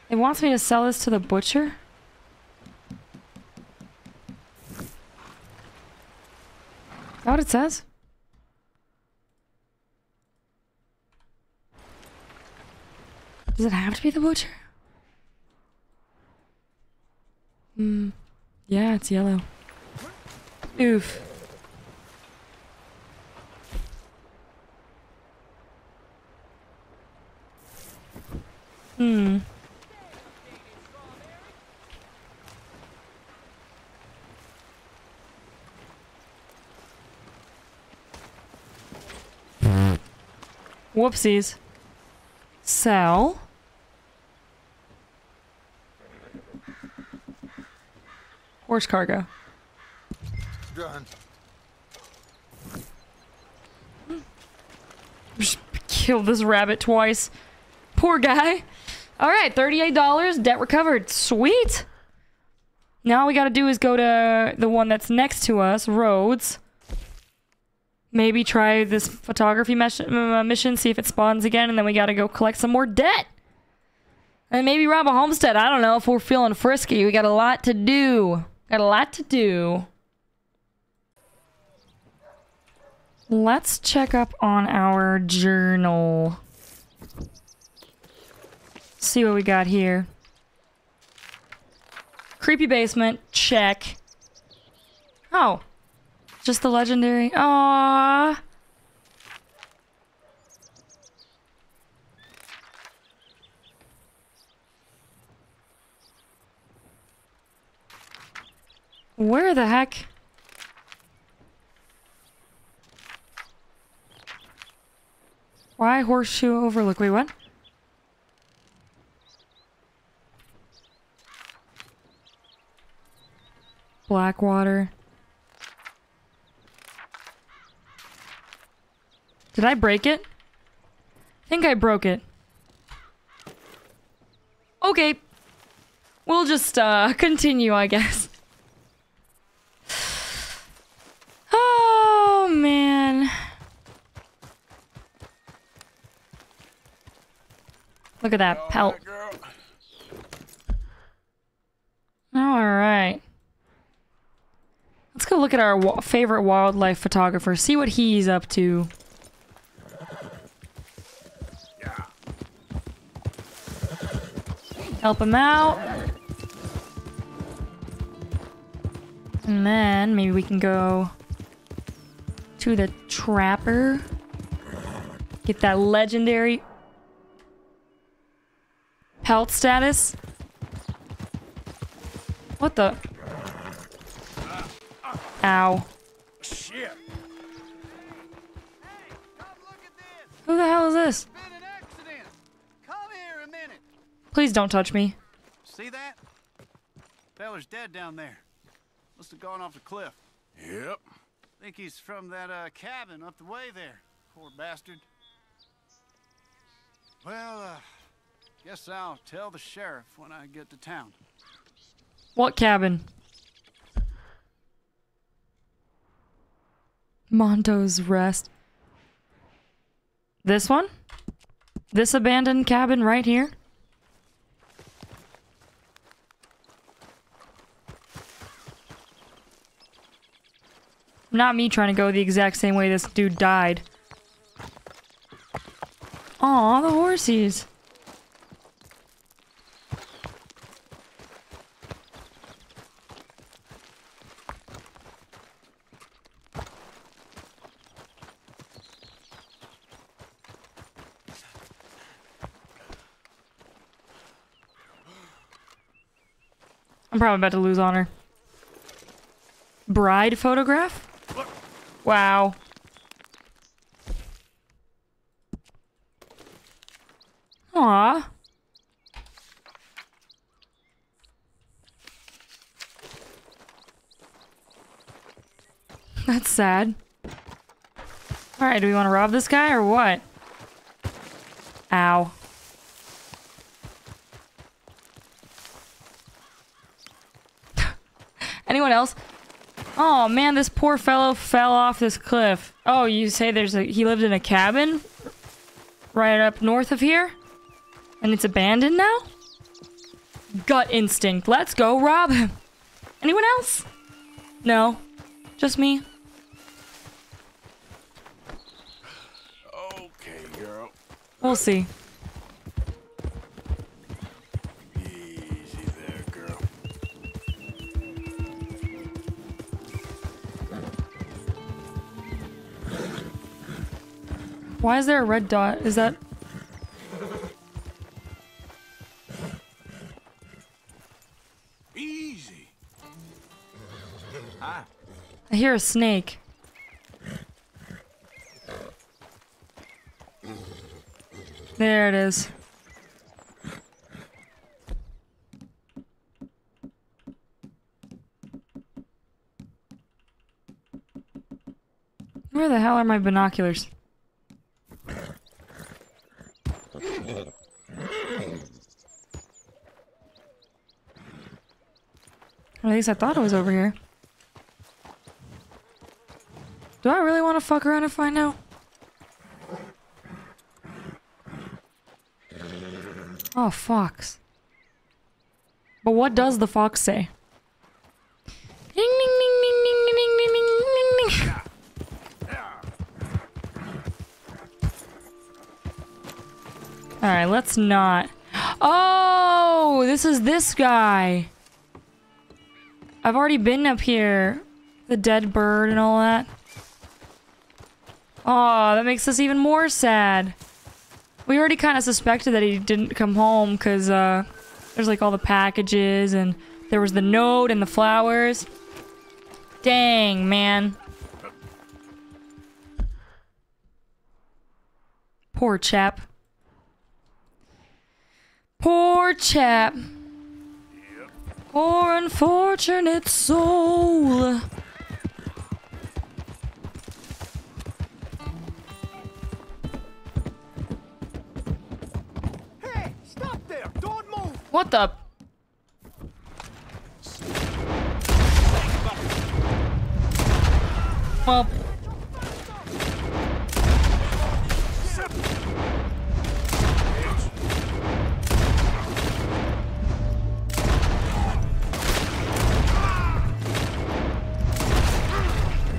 It wants me to sell this to the butcher? Is that what it says? Does it have to be the butcher? Hmm. Yeah, it's yellow. Oof. Hmm. Whoopsies. Sell. Horse cargo. Done. Just killed this rabbit twice. Poor guy. All right, $38. Debt recovered. Sweet. Now we got to do is go to the one that's next to us, Rhodes. Maybe try this photography mission, see if it spawns again, and then we got to go collect some more debt. And maybe rob a homestead. I don't know if we're feeling frisky. We got a lot to do. Got a lot to do. Let's check up on our journal. See what we got here. Creepy basement, check. Oh. Just the legendary. Aww. Where the heck? Why Horseshoe Overlook? Wait, what? Blackwater. Did I break it? I think I broke it. Okay. We'll just, uh, continue, I guess. Oh, man. Look at that pelt. Alright. Let's go look at our wa favorite wildlife photographer, see what he's up to. Help him out. And then maybe we can go to the trapper. Get that legendary. Health status? What the? Ow. Shit. Who the hell is this? Come here a minute. Please don't touch me. See that? Feller's dead down there. Must have gone off the cliff. Yep. Think he's from that uh, cabin up the way there. Poor bastard. Well, uh, guess I'll tell the sheriff when I get to town. What cabin? Monto's Rest. This one? This abandoned cabin right here? Not me trying to go the exact same way this dude died. Aw, the horsies. I'm probably about to lose honor. Bride photograph? Wow. Aw. That's sad. Alright, do we want to rob this guy or what? Ow. Anyone else? Oh man, this poor fellow fell off this cliff. Oh, you say there's a he lived in a cabin right up north of here? And it's abandoned now? Gut instinct. Let's go rob him. Anyone else? No. Just me. Okay, girl. We'll see. Why is there a red dot? Is that Easy. I hear a snake. There it is. Where the hell are my binoculars? At least I thought it was over here. Do I really want to fuck around and find out? Oh, fox. But what does the fox say? Ding, ding, Alright, let's not. Oh, this is this guy. I've already been up here. The dead bird and all that. Oh, that makes us even more sad. We already kind of suspected that he didn't come home because uh, there's like all the packages and there was the note and the flowers. Dang, man. Poor chap. Poor chap. Poor unfortunate soul. Hey, stop there! Don't move! What the? Well,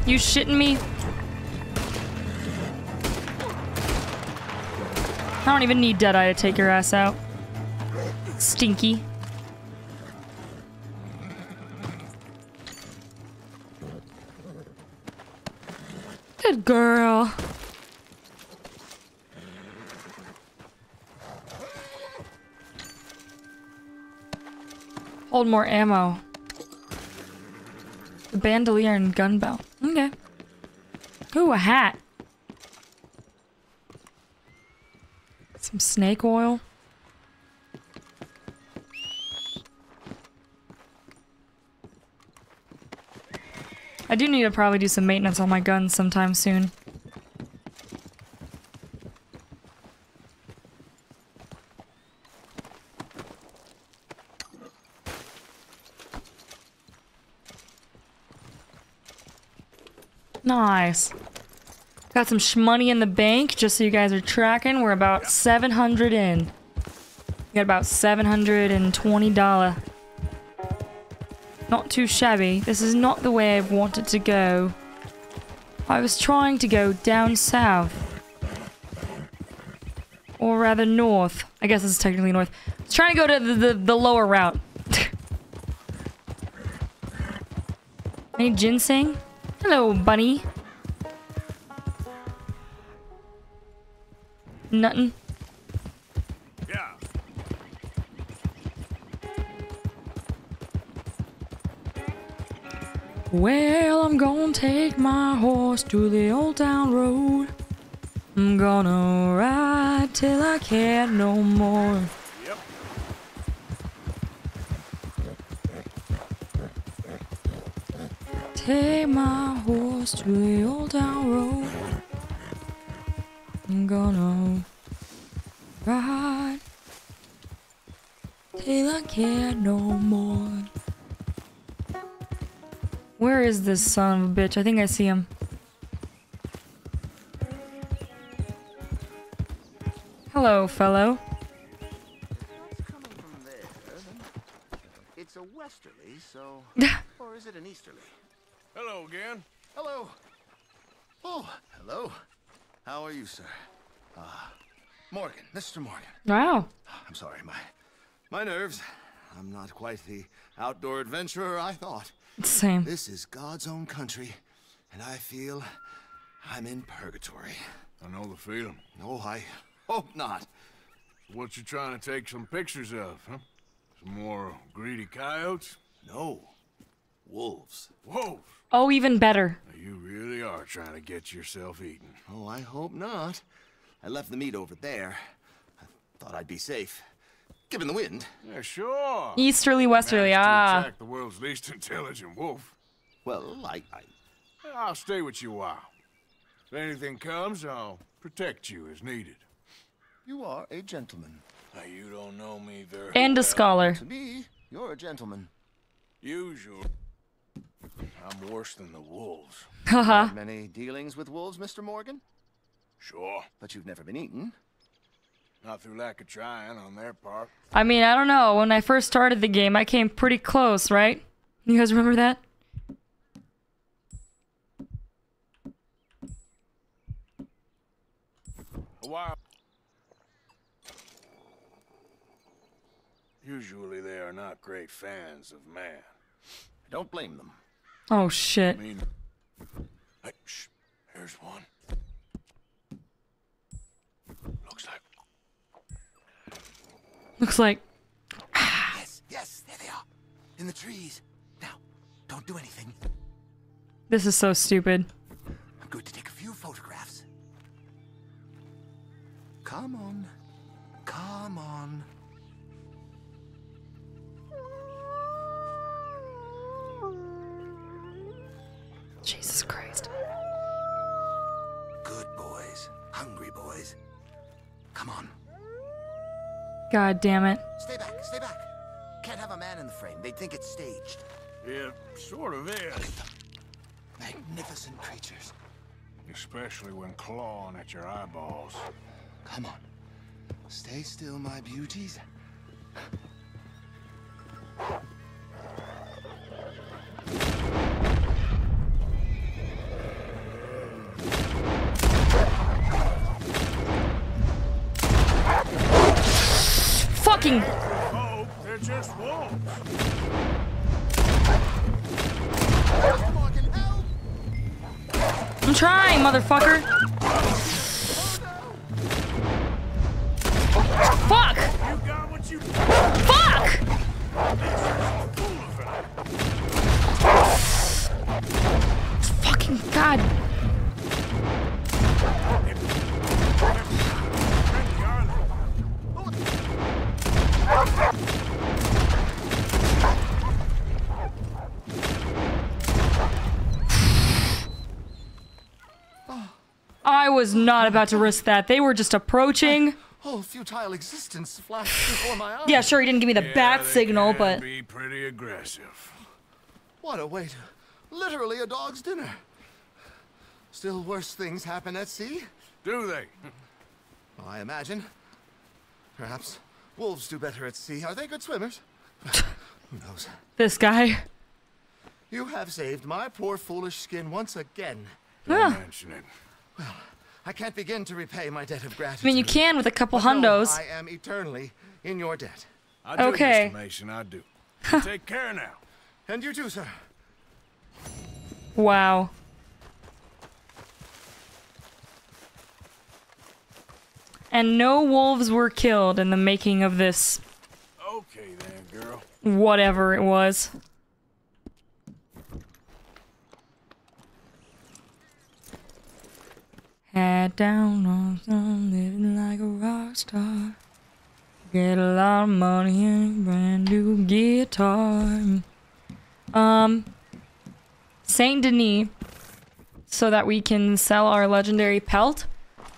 you shitting me? I don't even need Deadeye to take your ass out. Stinky. Good girl. Hold more ammo. The bandolier and gun belt. Okay. Ooh, a hat. Some snake oil. I do need to probably do some maintenance on my guns sometime soon. Nice. Got some money in the bank, just so you guys are tracking. We're about 700 in. We got about $720. Not too shabby. This is not the way I wanted to go. I was trying to go down south. Or rather north. I guess this is technically north. I was trying to go to the, the, the lower route. Any ginseng? Hello, bunny. Nothing. Yeah. Well, I'm gonna take my horse to the old town road. I'm gonna ride till I can't no more. Yep. Take my horse to the old town road. I'm gonna ride till I can't no more. Where is this son of a bitch? I think I see him. Hello, fellow. It's a westerly, so. or is it an easterly? Hello again. Hello. Oh, hello. How are you, sir? Ah, Morgan, Mr. Morgan. Wow. I'm sorry, my my nerves. I'm not quite the outdoor adventurer I thought. Same. This is God's own country, and I feel I'm in purgatory. I know the feeling. No, I hope not. What you trying to take some pictures of, huh? Some more greedy coyotes? No. Wolves. Wolves? Oh, even better. You really are trying to get yourself eaten. Oh, I hope not. I left the meat over there. I thought I'd be safe. Given the wind. Yeah, sure. Easterly, westerly, Managed to ah. the world's least intelligent wolf. Well, I, I... I'll stay with you a while. If anything comes, I'll protect you as needed. You are a gentleman. Now, you don't know me very And a scholar. To me, you're a gentleman. Usual. I'm worse than the wolves. Haha. Many dealings with wolves, Mr. Morgan? Sure. But you've never been eaten. Not through lack of trying on their part. I mean, I don't know. When I first started the game, I came pretty close, right? You guys remember that? A. Usually they are not great fans of man. I don't blame them. Oh, shit. I mean, hey, shh, here's one. Looks like Looks like. Yes, yes, there they are. In the trees. Now, don't do anything. This is so stupid. I'm going to take a few photographs. Come on. Come on. God damn it. Stay back, stay back. Can't have a man in the frame. They'd think it's staged. it sort of is. Magnificent creatures. Especially when clawing at your eyeballs. Come on. Stay still, my beauties. Fucking. Oh. I'm trying, motherfucker. Was not about to risk that. They were just approaching. Whole futile existence flashed before my eyes. Yeah, sure, he didn't give me the Yeah, bat signal, can but be pretty aggressive. What a way to... Literally a dog's dinner. Still worse things happen at sea? Do they? Well, I imagine. Perhaps wolves do better at sea. Are they good swimmers? Who knows? this guy. You have saved my poor foolish skin once again. Ah. Don't mention it. I can't begin to repay my debt of gratitude. I mean, you can with a couple But no, hundos. I am eternally in your debt. I do, Okay. Mr. Mason, I do. Take care now. And you too, sir. Wow. And no wolves were killed in the making of this Okay then, girl. whatever it was. Head down on some living like a rock star. Get a lot of money and a brand new guitar. Um, Saint Denis, so that we can sell our legendary pelt,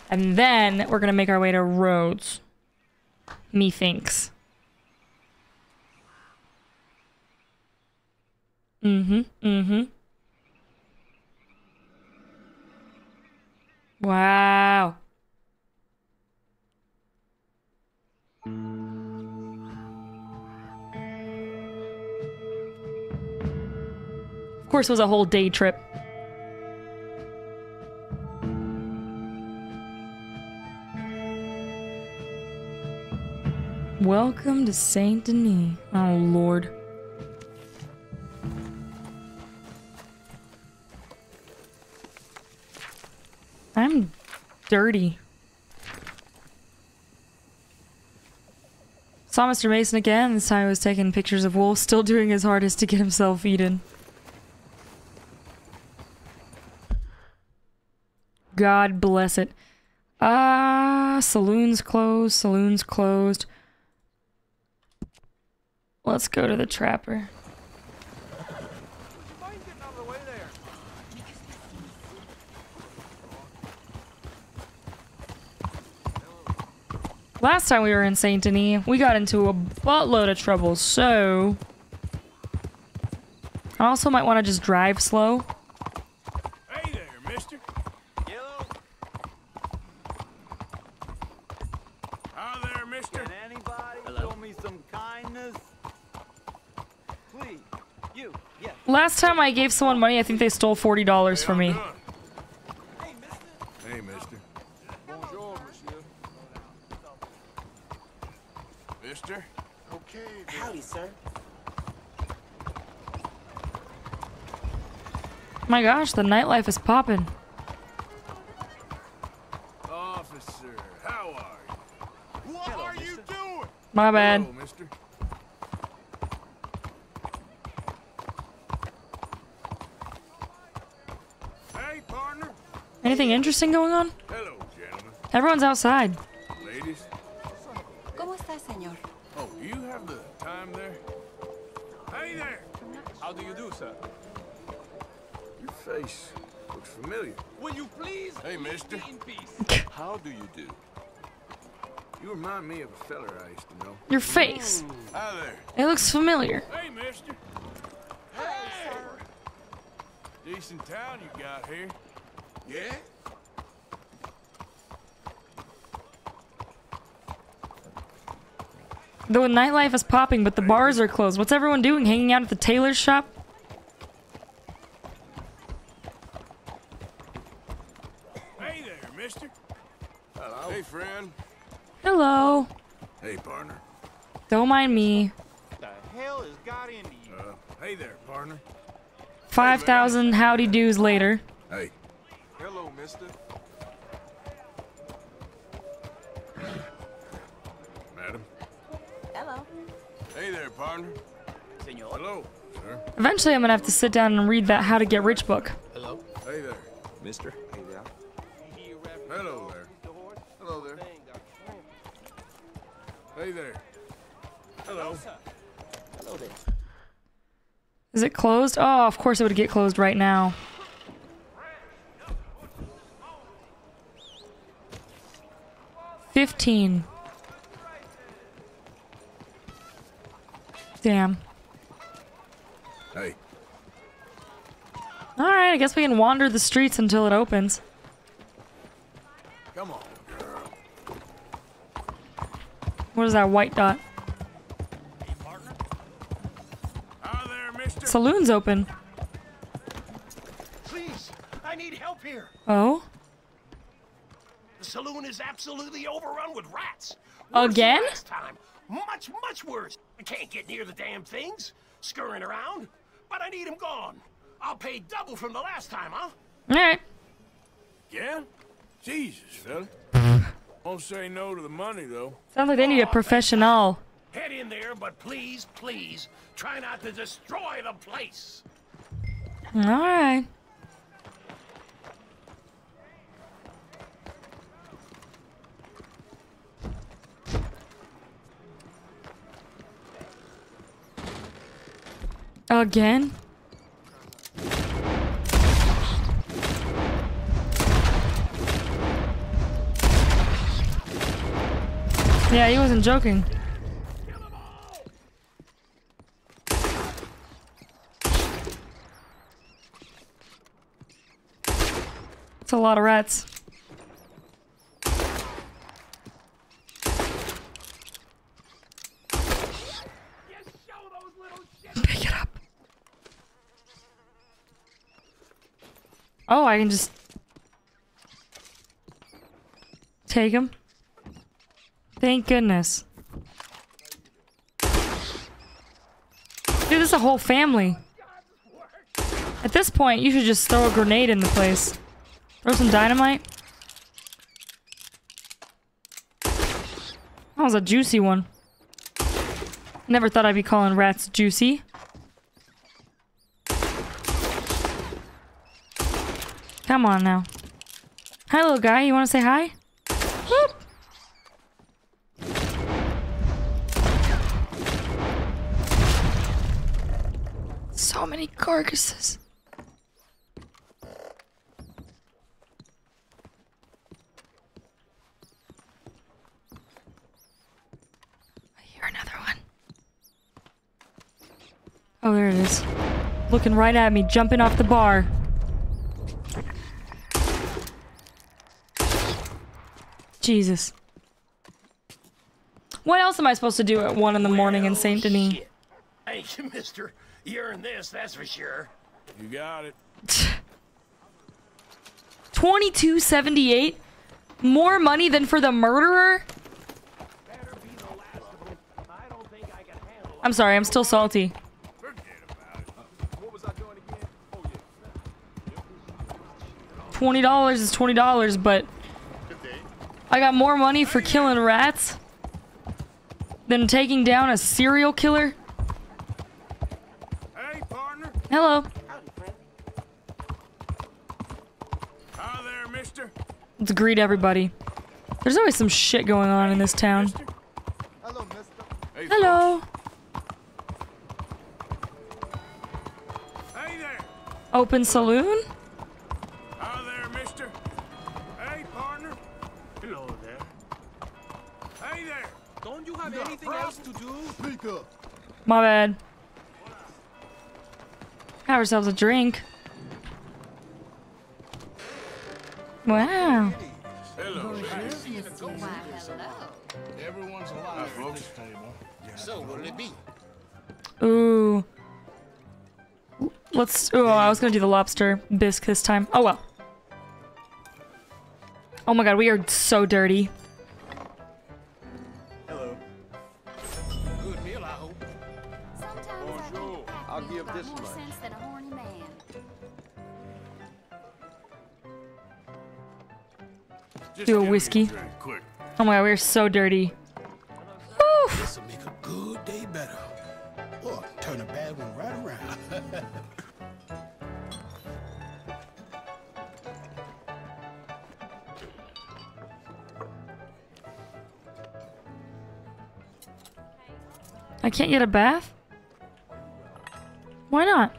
and then we're gonna make our way to Rhodes. Methinks. Mm-hmm. Mm-hmm. Wow. Of course, it was a whole day trip. Welcome to Saint Denis. Oh, Lord. Dirty. Saw Mr. Mason again. This time he was taking pictures of Wolf, still doing his hardest to get himself eaten. God bless it. Ah, saloon's closed. Saloon's closed. Let's go to the trapper. Last time we were in Saint Denis, we got into a buttload of trouble, so... I also might want to just drive slow. Hey there, mister. Yellow, Hi there, mister. can anybody show me some kindness? Please, you, yes. Last time I gave someone money, I think they stole $40 from me. Hey, mister. Bonjour, monsieur. Mister? Okay, Howdy, sir. My gosh, the nightlife is popping. Officer, how are you? What are you doing? My bad. Hello, mister. Hey, partner. Anything interesting going on? Hello, gentlemen. Everyone's outside. Face looks familiar. Will you please Hey, mister. in peace? How do you do? You remind me of a feller I used to know. Your face. Hi there. It looks familiar. Hey, mister. Hey. Decent town you got here. Yeah? The nightlife is popping, but the bars are closed. What's everyone doing? Hanging out at the tailor's shop? Mind me. The hell has got into you? Uh, hey there, partner. 5,000 howdy doos later. Hey. Hello, mister. Madam. Hello. Hey there, partner. Senor. Hello, sir. Eventually, I'm gonna have to sit down and read that How to Get Rich book. Hello. Hey there. Mister? Hey there. Hello there. Hello there. Hey there. Hello. Hello there. Is it closed? Oh, of course it would get closed right now. Fifteen. Damn. Hey. Alright, I guess we can wander the streets until it opens. Come on, girl. What is that white dot? Saloon's open. Please, I need help here. Oh? The saloon is absolutely overrun with rats. Worse Again? Last time. Much, much worse. I can't get near the damn things, scurrying around. But I need them gone. I'll pay double from the last time, huh? Alright. Yeah? Jesus, fella. Won't say no to the money, though. Sounds like they need a professional. Head in there, but please, please, try not to destroy the place. Alright. Again? Yeah, he wasn't joking. It's a lot of rats. Pick it up. Oh, I can just take him. Thank goodness. Dude, this is a whole family. At this point, you should just throw a grenade in the place. Throw some dynamite. That was a juicy one. Never thought I'd be calling rats juicy. Come on now. Hi, little guy. You want to say hi? Whoop. So many carcasses. I hear another one. Oh, there it is. Looking right at me, jumping off the bar. Jesus. What else am I supposed to do at 1 in the morning in Saint Denis? Thank you, mister. You earned this, that's for sure. You got it. 2278? More money than for the murderer? I'm sorry, I'm still salty. Twenty dollars is twenty dollars, but I got more money for killing rats than taking down a serial killer. Hey, partner. Hello. Hi there, mister. Let's greet everybody. There's always some shit going on in this town. Hello, mister. Hey, Hello. Hey there. Open saloon? My bad. Have ourselves a drink. Wow. Hello. Everyone's alive at this table. So what'll it be? Ooh. Let's. Oh, I was gonna do the lobster bisque this time. Oh well. Oh my god, we are so dirty. Oh my god, we're so dirty. This'll make a good day better. Or turn a bad one right around. I can't get a bath? Why not?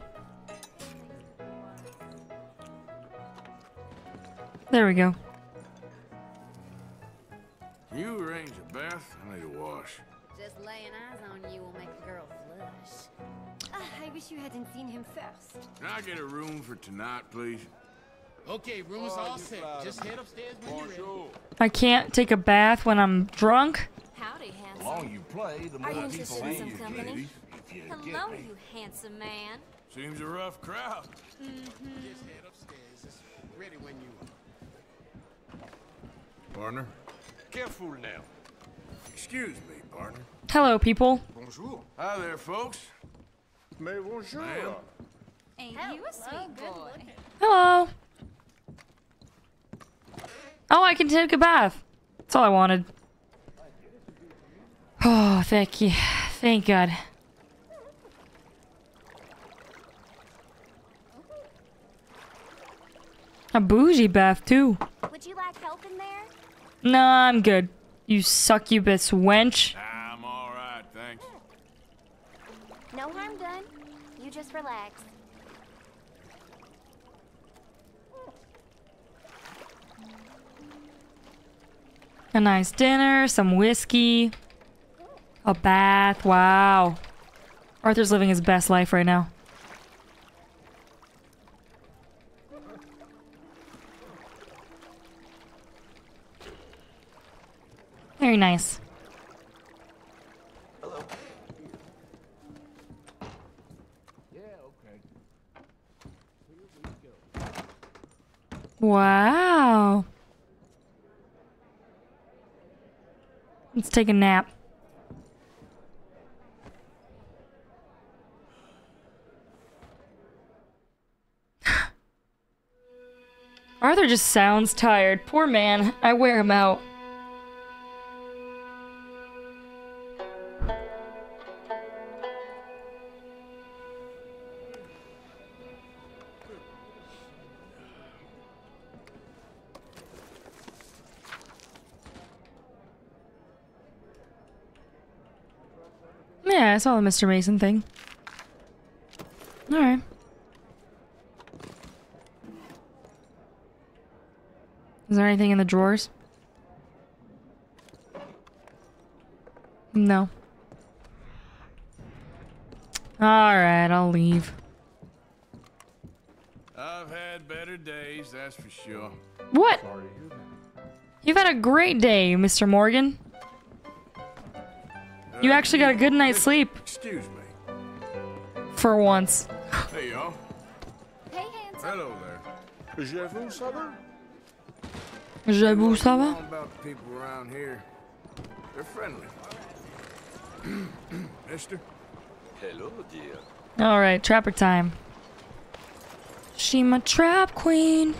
There we go. I get a room for tonight, please? Okay, room is all set. Just head upstairs when you're ready. I can't take a bath when I'm drunk? Howdy, handsome. The longer you play, the more people interested in some you, company? ladies. If you Hello, get me. you handsome man. Seems a rough crowd. Mm-hmm. Just head upstairs. It's ready when you are. Partner? Careful now. Excuse me, partner. Hello, people. Bonjour. Hi there, folks. Mais bonjour. Ma'am. Ain't you a sweet boy? Hello. Oh, I can take a bath. That's all I wanted. Oh, thank you. Thank God. A bougie bath, too. Would you like help in there? No, I'm good. You succubus wench. I'm all right, thanks. No harm done. You just relax. A nice dinner, some whiskey, a bath. Wow. Arthur's living his best life right now. Very nice. Wow. Let's take a nap. Arthur just sounds tired. Poor man. I wear him out. Yeah, I saw the Mr. Mason thing. Alright. Is there anything in the drawers? No. Alright, I'll leave. I've had better days, that's for sure. What? You've had a great day, Mr. Morgan. You actually got a good night's sleep. Excuse me. For once. Hey, y'all. Hey, handsome. Hello there. Je vous savez? J'avoue, ça va? All about people around here. They're friendly. Mister? Hello, dear. Alright, trapper time. She my trap queen.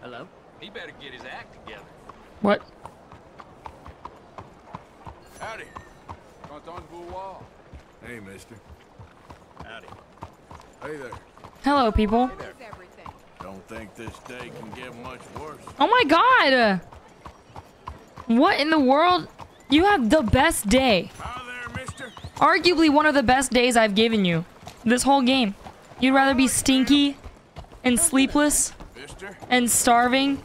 Hello? He better get his act together. What? Howdy. Content de. Hey, mister. Howdy. Hey there. Hello, people. Don't think this day can get much worse. Oh my god! What in the world? You have the best day. Arguably one of the best days I've given you. This whole game. You'd rather be stinky and sleepless and starving?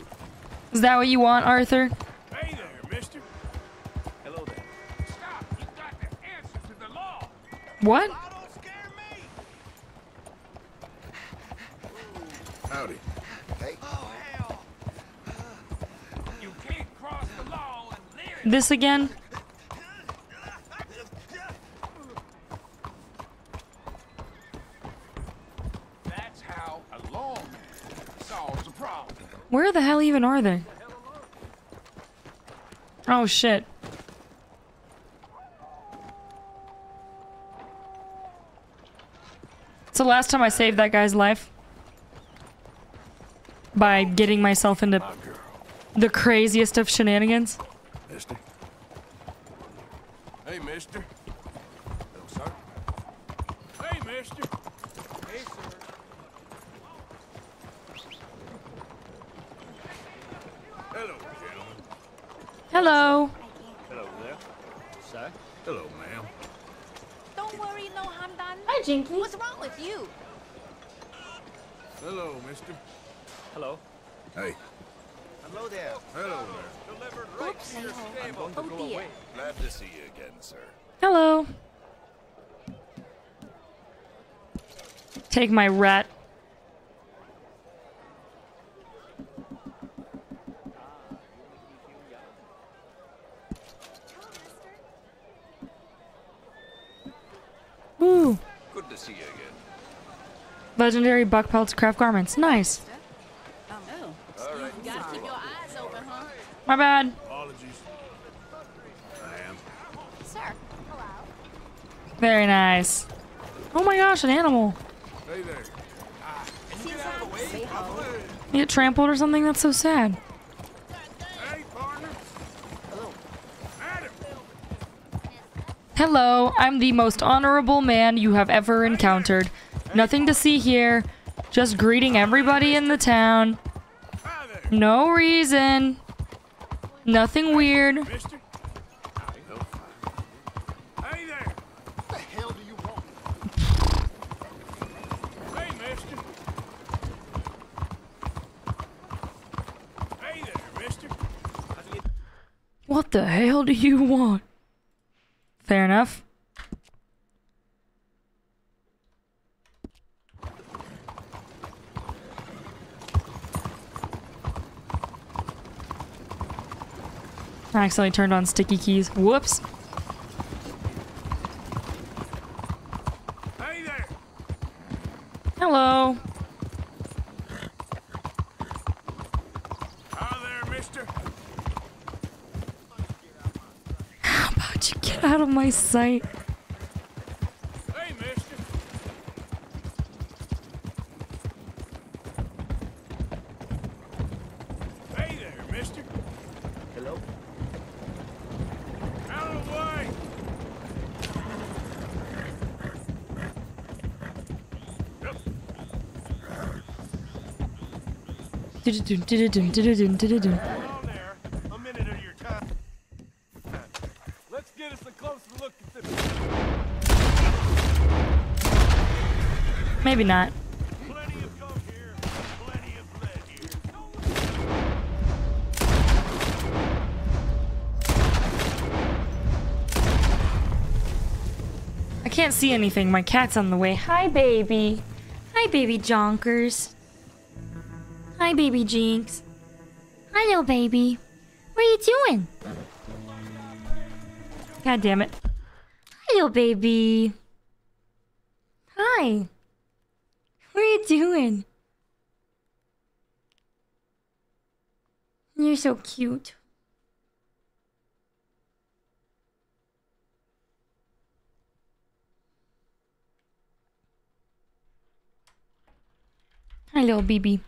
Is that what you want, Arthur? Hey there, mister. Hello there. Stop! You got to answer to the law. What? Howdy. Hey. Oh, hell. You can't cross the law and live. This again? That's how a lawman solves a problem. Where the hell even are they? Oh shit. So last time I saved that guy's life by getting myself into the craziest of shenanigans. Mister. Hey, mister. Hello, sir. Hey, mister. Hey, sir. Hello, gentlemen. Hello. Hello there. Sir? Hello, ma'am. Don't worry, no harm done. Hi, Jinky. What's wrong with you? Hello, mister. Hello. Hey. Hello there. Hello there. Delivered right to your stable. Oh, dear. Glad to see you again, sir. Hello. Take my rat. Legendary buck pelts craft garments. Nice. My bad. Very nice. Oh my gosh, an animal. Hey. You get trampled or something? That's so sad. Hey. Hello, I'm the most honorable man you have ever encountered. Nothing to see here. Just greeting everybody in the town. No reason. Nothing weird. What the hell do you want? Fair mister. Hey there, mister. What the hell do you want? Fair enough. I accidentally turned on sticky keys. Whoops. Hey there. Hello. Hi there, mister. How about you get out of my sight? Hey, mister. Hey there, mister. Hello. Out of the way. Yep. Du-du-dum, du-du-dum, du-du-dum, du-du-dum. On there. A minute of your time. Let's get us a closer look at this. Maybe not. Plenty of coke here. Plenty of lead not. I can't see anything. My cat's on the way. Hi, baby. Hi, baby Jonkers. Hi, baby Jinx. Hi, little baby. What are you doing? God damn it. Hi, little baby. Hi. What are you doing? You're so cute. Hi, little BB.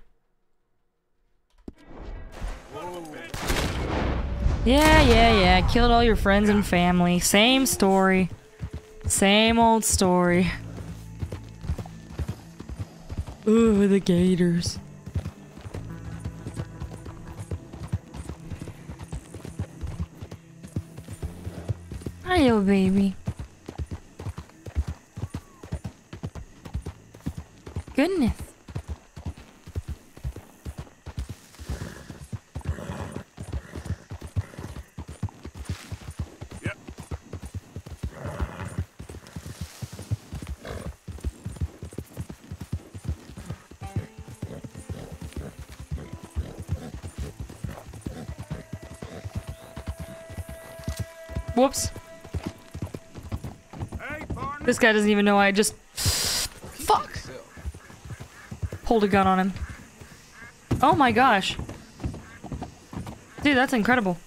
Yeah, yeah, yeah. Killed all your friends and family. Same story. Same old story. Ooh, the gators. Hi, little baby. Goodness. Guy doesn't even know I just. Fuck! Pulled a gun on him. Oh my gosh. Dude, that's incredible.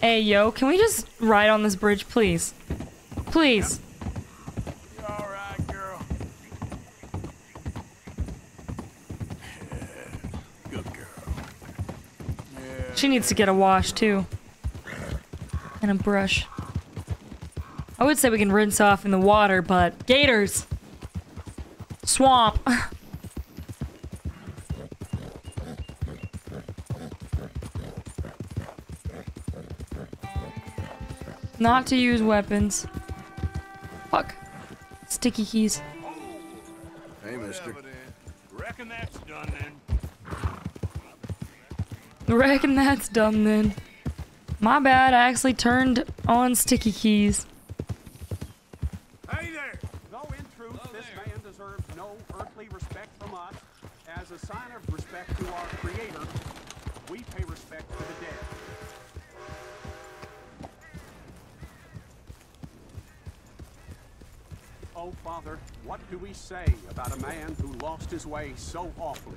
Hey, yo, can we just ride on this bridge, please? Please. Girl? Girl. She needs to get a wash, too. And a brush. I would say we can rinse off in the water, but gators. Swamp. Not to use weapons. Fuck. Sticky keys. Hey, mister. Reckon that's done then. Reckon that's done then. My bad, I actually turned on sticky keys. His way so awfully?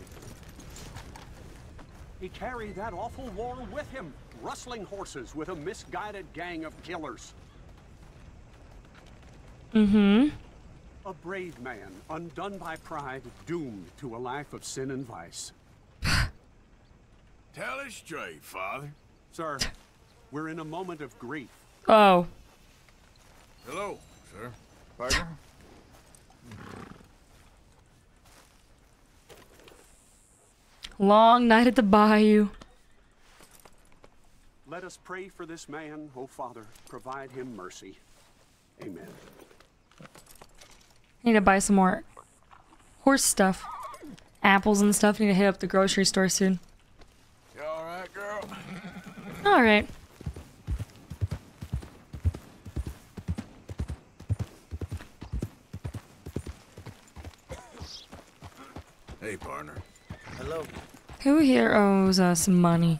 He carried that awful war with him, rustling horses with a misguided gang of killers. Mm-hmm. A brave man, undone by pride, doomed to a life of sin and vice. Tell us straight, Father. Sir, we're in a moment of grief. Oh. Hello, sir. Partner? Long night at the bayou. Let us pray for this man, O Father. Provide him mercy. Amen. I Need to buy some more horse stuff. Apples and stuff. Need to hit up the grocery store soon. You alright, girl? Alright. Hey, partner. Hello. Who here oh, owes us uh, money?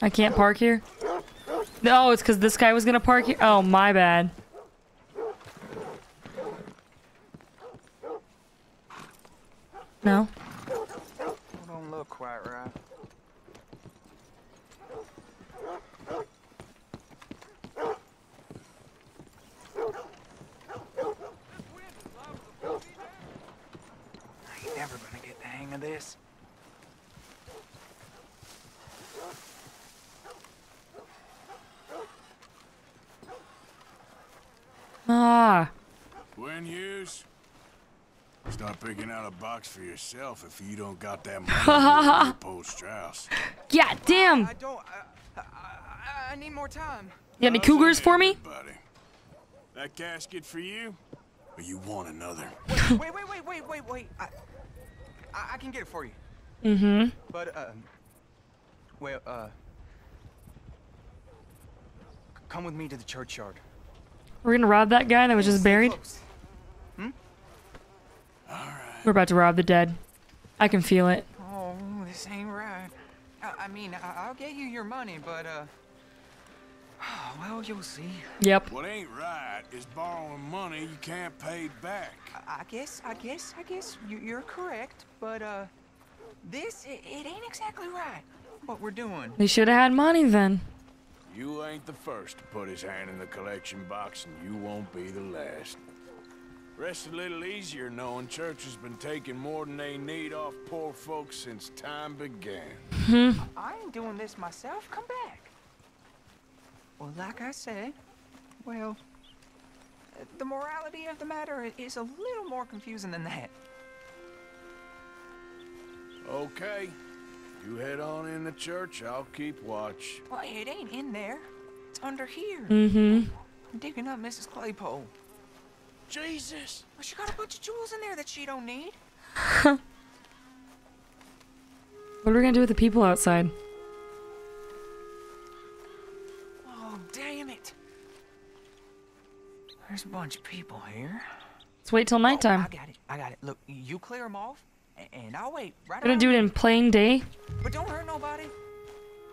I can't park here? No, it's because this guy was gonna park here. Oh, my bad. No? Don't look quite right. I ain't never gonna get the hang of this. Ah. Gwen Hughes? Start picking out a box for yourself if you don't got that money to Paul Strauss. Yeah, damn. I don't. I, I, I need more time. You got any cougars for me? Buddy. That casket for you? Or you want another? Wait, wait, wait, wait, wait, wait, wait. I, I, I can get it for you. Mm-hmm. But, um, well, uh, come with me to the churchyard. We're gonna rob that guy that was just buried? Hmm? We're about to rob the dead. I can feel it. Oh, this ain't right. I, I mean, I, I'll get you your money, but, uh, well, you'll see. Yep. What ain't right is borrowing money you can't pay back. I, I guess, I guess, I guess you, you're correct, but, uh, this, it, it ain't exactly right, what we're doing. They should have had money then. You ain't the first to put his hand in the collection box, and you won't be the last. Rest a little easier knowing church has been taking more than they need off poor folks since time began. Hmm. I ain't doing this myself. Come back. Well, like I said, well, the morality of the matter is a little more confusing than that. Okay. You head on in the church, I'll keep watch. Well, it ain't in there. It's under here. Mm-hmm. I'm digging up Mrs. Claypole. Jesus! Well, she got a bunch of jewels in there that she don't need. What are we gonna do with the people outside? Oh, damn it. There's a bunch of people here. Let's wait till nighttime. Oh, I got it. I got it. Look, you clear them off, and I'll wait right Gonna do it in plain day. But don't hurt nobody.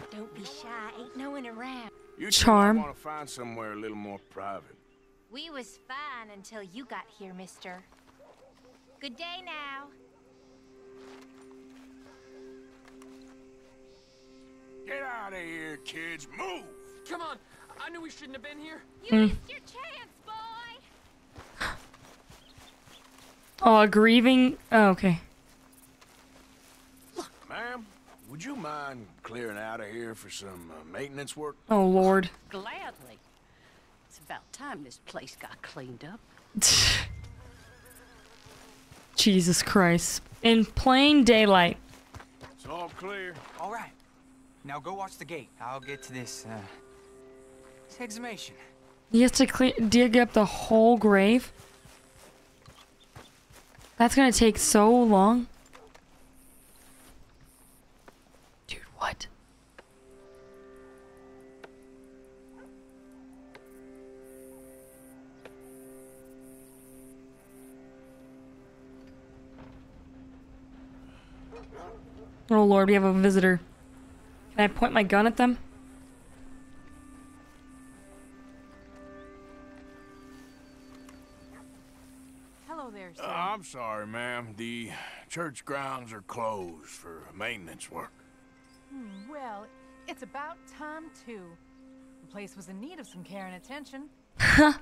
Don't be shy. Ain't no one around. You Charm. want to find somewhere a little more private. We was fine until you got here, mister. Good day now. Get out of here, kids. Move! Come on. I knew we shouldn't have been here. You Mm. missed your chance, boy. Oh, grieving. Oh, okay. Ma'am, would you mind clearing out of here for some uh, maintenance work? Oh Lord. Gladly. It's about time this place got cleaned up. Jesus Christ. In plain daylight. It's all clear. All right. Now go watch the gate. I'll get to this, uh, this exhumation. He has to cle dig up the whole grave? That's gonna take so long. Dude, what? Oh lord, we have a visitor. Can I point my gun at them? Hello there, Uh, I'm sorry, ma'am. The church grounds are closed for maintenance work. Hmm, well, it's about time, too. The place was in need of some care and attention.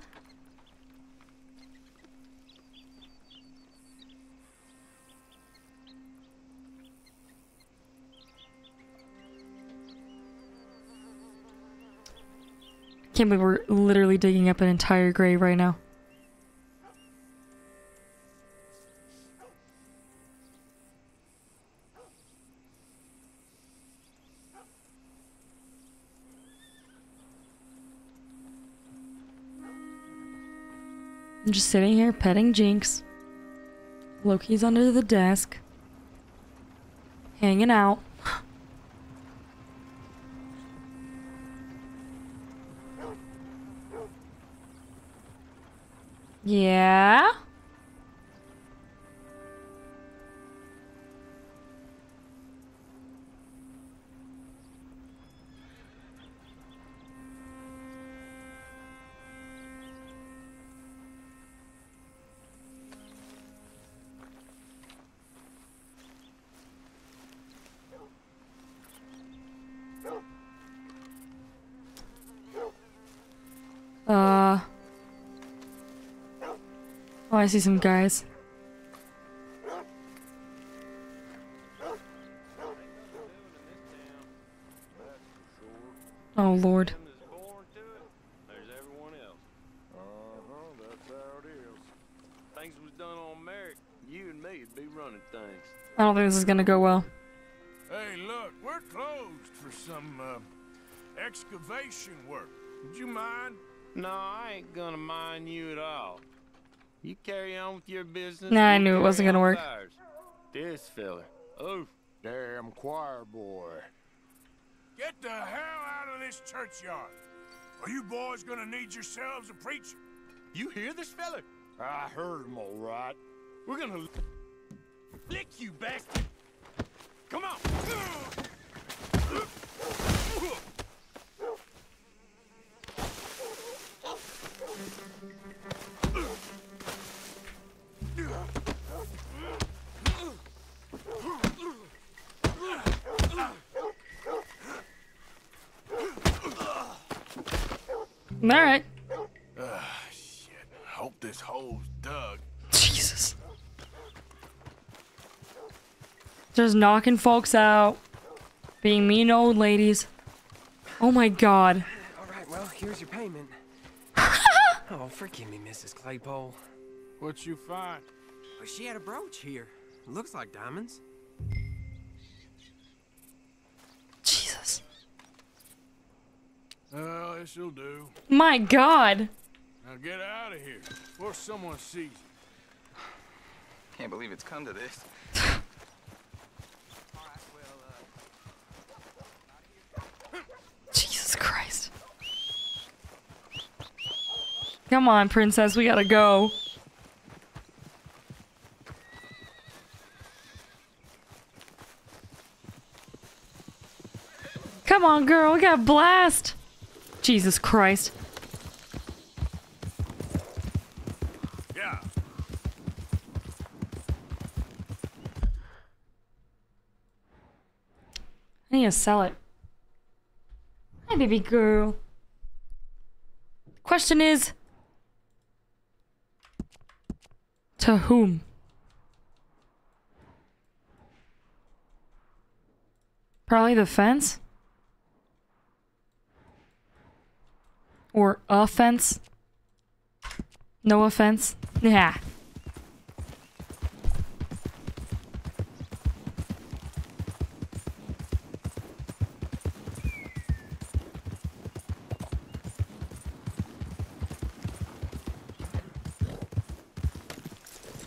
Can't believe we're literally digging up an entire grave right now. I'm just sitting here petting Jinx. Loki's under the desk. Hanging out. Yeah? Oh, I see some guys. Oh, Lord. There's everyone else. Uh-huh, that's how it is. Things was done on merit. You and me'd be running things. I don't think this is gonna go well. Hey, look, we're closed for some, uh, excavation work. Would you mind? No, I ain't gonna mind you at all. You carry on with your business. Nah, I knew it wasn't gonna work. ours. This fella. Oh, damn choir boy. Get the hell out of this churchyard. Are you boys gonna need yourselves a preacher? You hear this fella? I heard him all right. We're gonna lick you, bastard. Come on. Alright. Ah, shit. Hope this hole's dug. Jesus. Just knocking folks out. Being mean old ladies. Oh my god. All right, well, here's your payment. oh, forgive me, Mrs. Claypole. What you find? Well, she had a brooch here. Looks like diamonds. Well, this'll do. My god. Now get out of here before someone sees you. Can't believe it's come to this. Jesus Christ. Come on, princess, we gotta go. Come on, girl, we got blast. Jesus Christ. Yeah. I need to sell it. Hi, baby girl. Question is to whom? Probably the fence? Or offense. No offense. Yeah.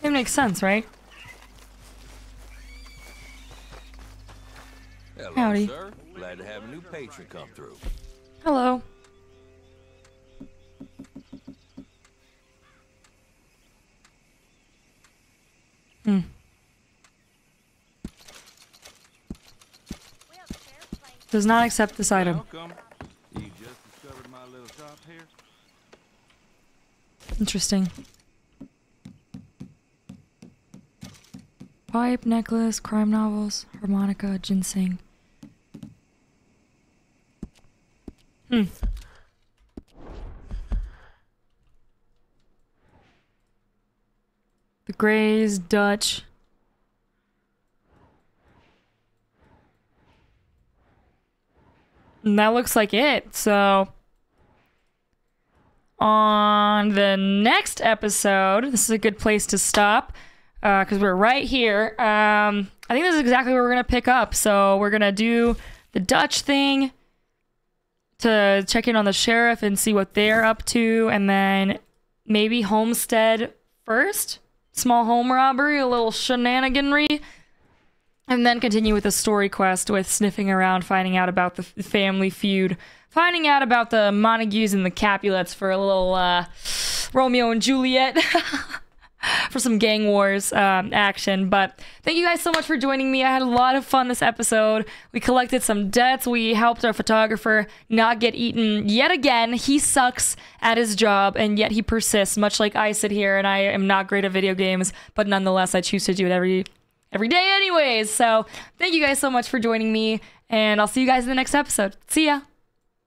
It makes sense, right? Hello, Howdy. sir. Glad to have a new patron come through. Hello. Does not accept this item. Welcome. You just discovered my little shop here? Interesting. Pipe, necklace, crime novels, harmonica, ginseng. Hmm. The Grays, Dutch. And that looks like it. So, on the next episode, this is a good place to stop because we're right here. Um, I think this is exactly where we're going to pick up. So, we're going to do the Dutch thing to check in on the sheriff and see what they're up to, and then maybe Homestead first. Small home robbery, a little shenaniganry. And then continue with the story quest with sniffing around, finding out about the family feud, finding out about the Montagues and the Capulets for a little uh, Romeo and Juliet. for some gang wars um, action. But thank you guys so much for joining me. I had a lot of fun this episode. We collected some debts. We helped our photographer not get eaten yet again. He sucks at his job, and yet he persists, much like I sit here and I am not great at video games, but nonetheless, I choose to do it every every day anyways. So thank you guys so much for joining me, and I'll see you guys in the next episode. See ya.